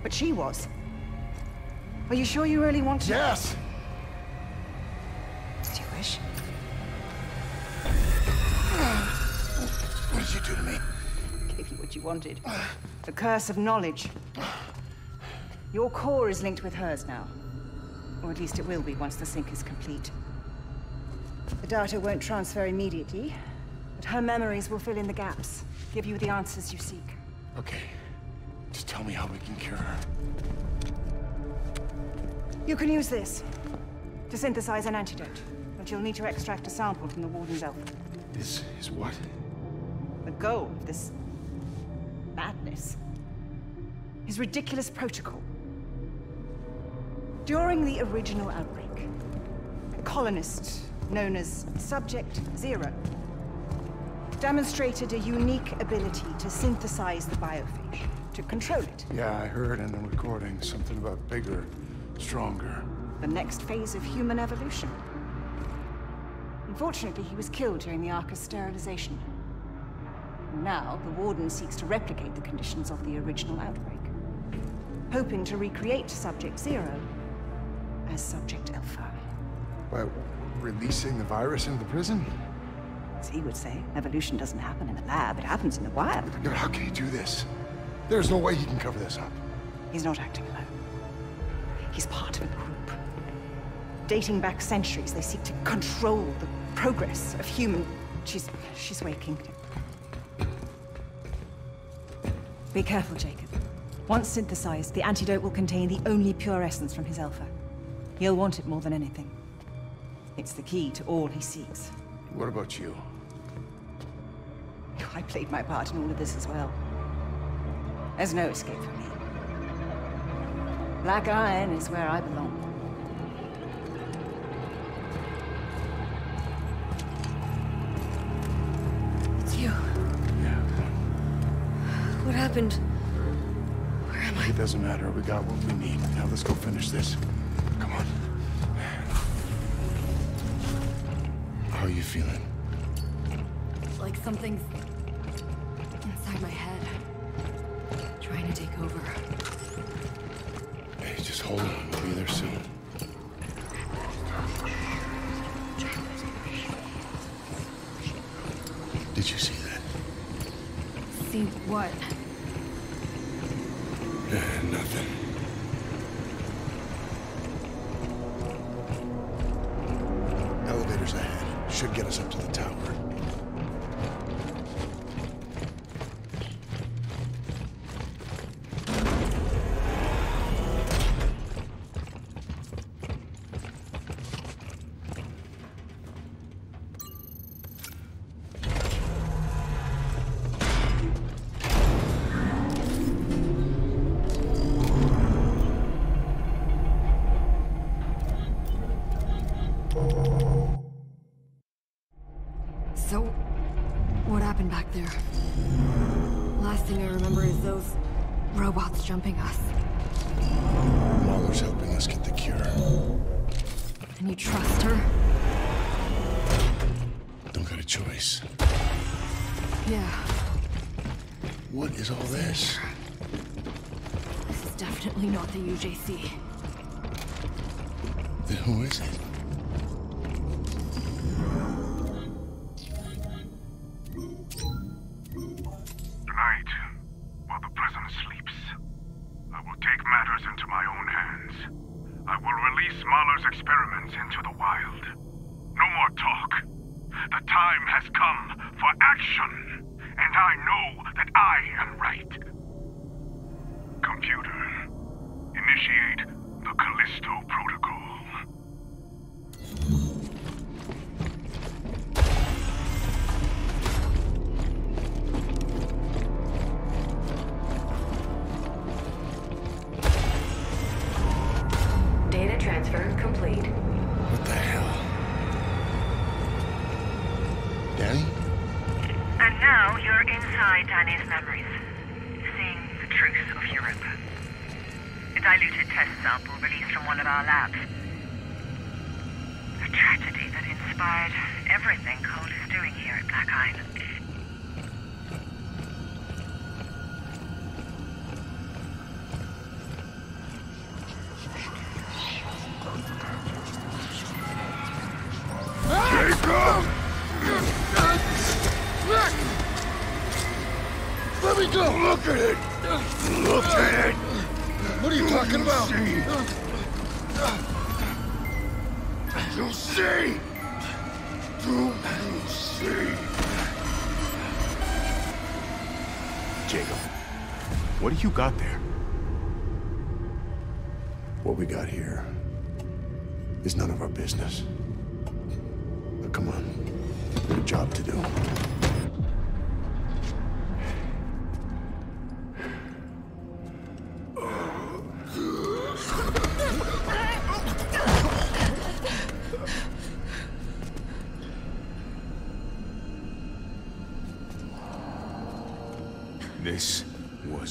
but she was. Are you sure you really want to? Yes! Do you wish? What did you do to me? Gave you what you wanted. The curse of knowledge. Your core is linked with hers now. Or at least it will be once the sync is complete. The data won't transfer immediately, her memories will fill in the gaps, give you the answers you seek. Okay. Just tell me how we can cure her. You can use this to synthesize an antidote, but you'll need to extract a sample from the Warden's elf. Is is what? The goal of this madness his ridiculous protocol. During the original outbreak, a colonist known as Subject Zero demonstrated a unique ability to synthesize the biophage, to control it. Yeah, I heard in the recording something about bigger, stronger. The next phase of human evolution. Unfortunately, he was killed during the Arca's sterilization. Now, the Warden seeks to replicate the conditions of the original outbreak, hoping to recreate Subject Zero as Subject Alpha. By releasing the virus into the prison? As he would say, evolution doesn't happen in the lab, it happens in the wild. How can he do this? There's no way he can cover this up. He's not acting alone. He's part of a group. Dating back centuries, they seek to control the progress of human... She's... she's waking. Be careful, Jacob. Once synthesized, the antidote will contain the only pure essence from his alpha. He'll want it more than anything. It's the key to all he seeks. What about you? I played my part in all of this as well. There's no escape for me. Black Iron is where I belong. It's you. Yeah. What happened? Where am I? It doesn't matter. We got what we need. Now let's go finish this. Come on. How are you feeling? Like something's inside my head. Trying to take over. Hey, just hold on. We'll be there soon. Definitely not the UJC. Then who is it?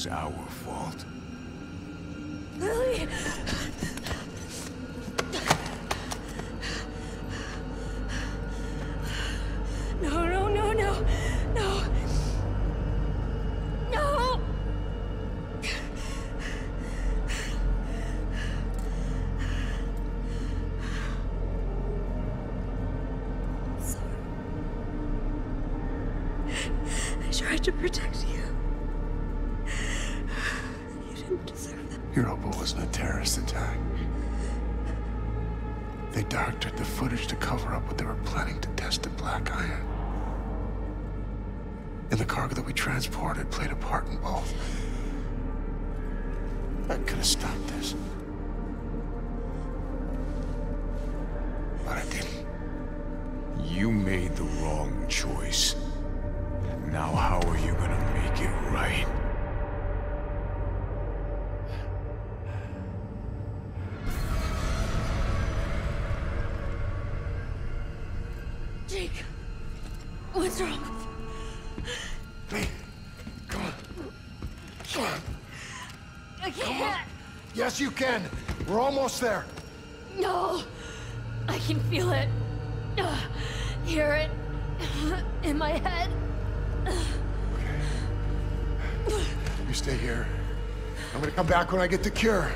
is ours. Yes, you can. We're almost there. No. I can feel it. Uh, hear it. In my head. Okay. You stay here. I'm gonna come back when I get the cure.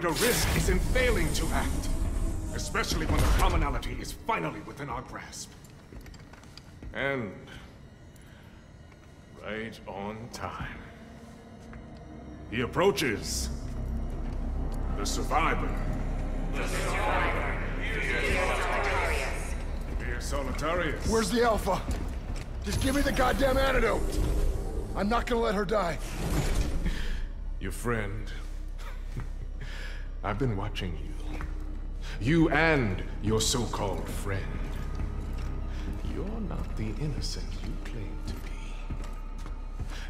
Greater risk is in failing to act. Especially when the commonality is finally within our grasp. And... right on time. He approaches. The survivor. The survivor. Dear Solitarius. Where's the Alpha? Just give me the goddamn antidote! I'm not gonna let her die. Your friend. I've been watching you. You and your so-called friend. You're not the innocent you claim to be.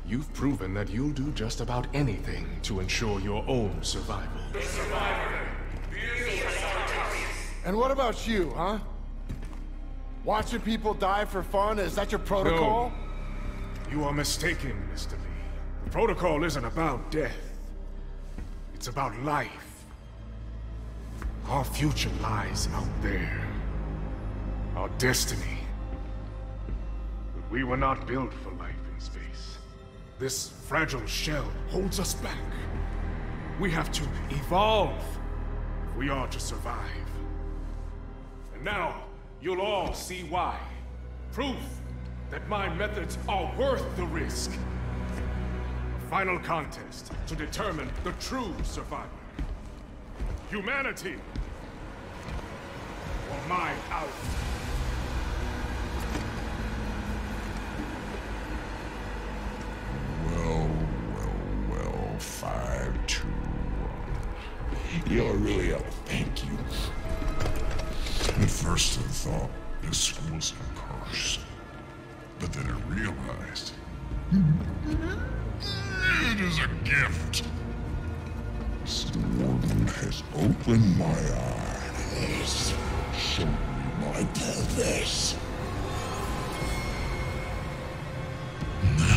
You've proven that you'll do just about anything to ensure your own survival. The survivor. And what about you, huh? Watching people die for fun? Is that your protocol? No. You are mistaken, Mr. Lee. The protocol isn't about death. It's about life. Future lies out there. Our destiny. But we were not built for life in space. This fragile shell holds us back. We have to evolve if we are to survive. And now, you'll all see why. Proof that my methods are worth the risk. A final contest to determine the true survivor. Humanity! My out. Well, well, well, five, two, one. You're really a thank you. At first I thought this was a curse. But then I realized it is a gift. This warden has opened my eyes, shown me my purpose. Now,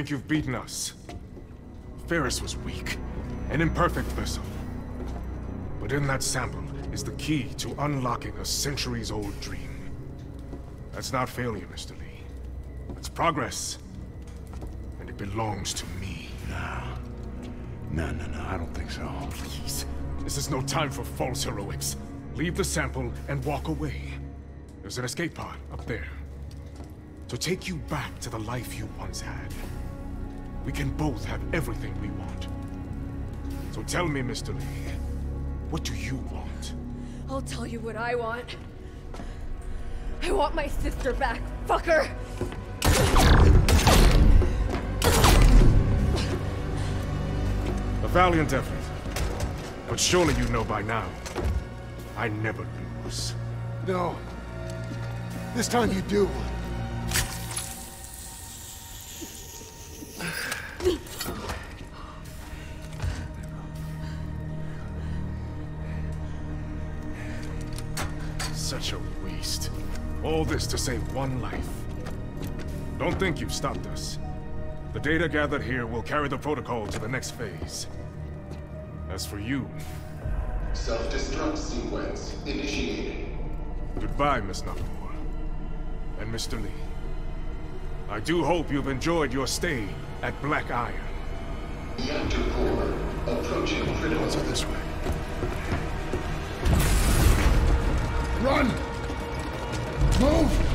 think you've beaten us? Ferris was weak, an imperfect vessel. But in that sample is the key to unlocking a centuries-old dream. That's not failure, Mr. Lee. That's progress. And it belongs to me. Now, No, no, no, I don't think so. Please. This is no time for false heroics. Leave the sample and walk away. There's an escape pod up there. To take you back to the life you once had. We can both have everything we want. So tell me, Mr. Lee, what do you want? I'll tell you what I want. I want my sister back, fucker! A valiant effort. But surely you know by now, I never lose. No. This time you do. This to save one life. Don't think you've stopped us. The data gathered here will carry the protocol to the next phase. As for you... Self-destruct sequence initiated. Goodbye, Miss Nakamura. And Mr. Lee. I do hope you've enjoyed your stay at Black Iron. Reactor core approaching critical. Let's go this way. Run! Move!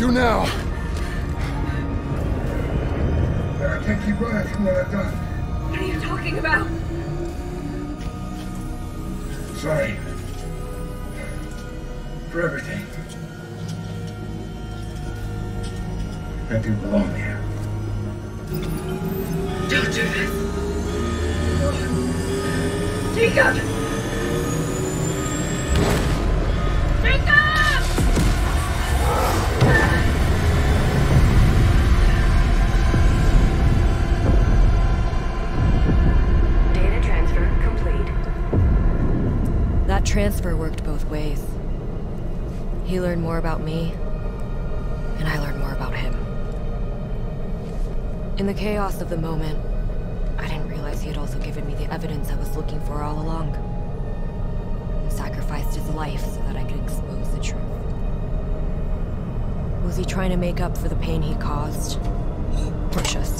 Do now. Chaos of the moment, I didn't realize he had also given me the evidence I was looking for all along. And sacrificed his life so that I could expose the truth. Was he trying to make up for the pain he caused? Just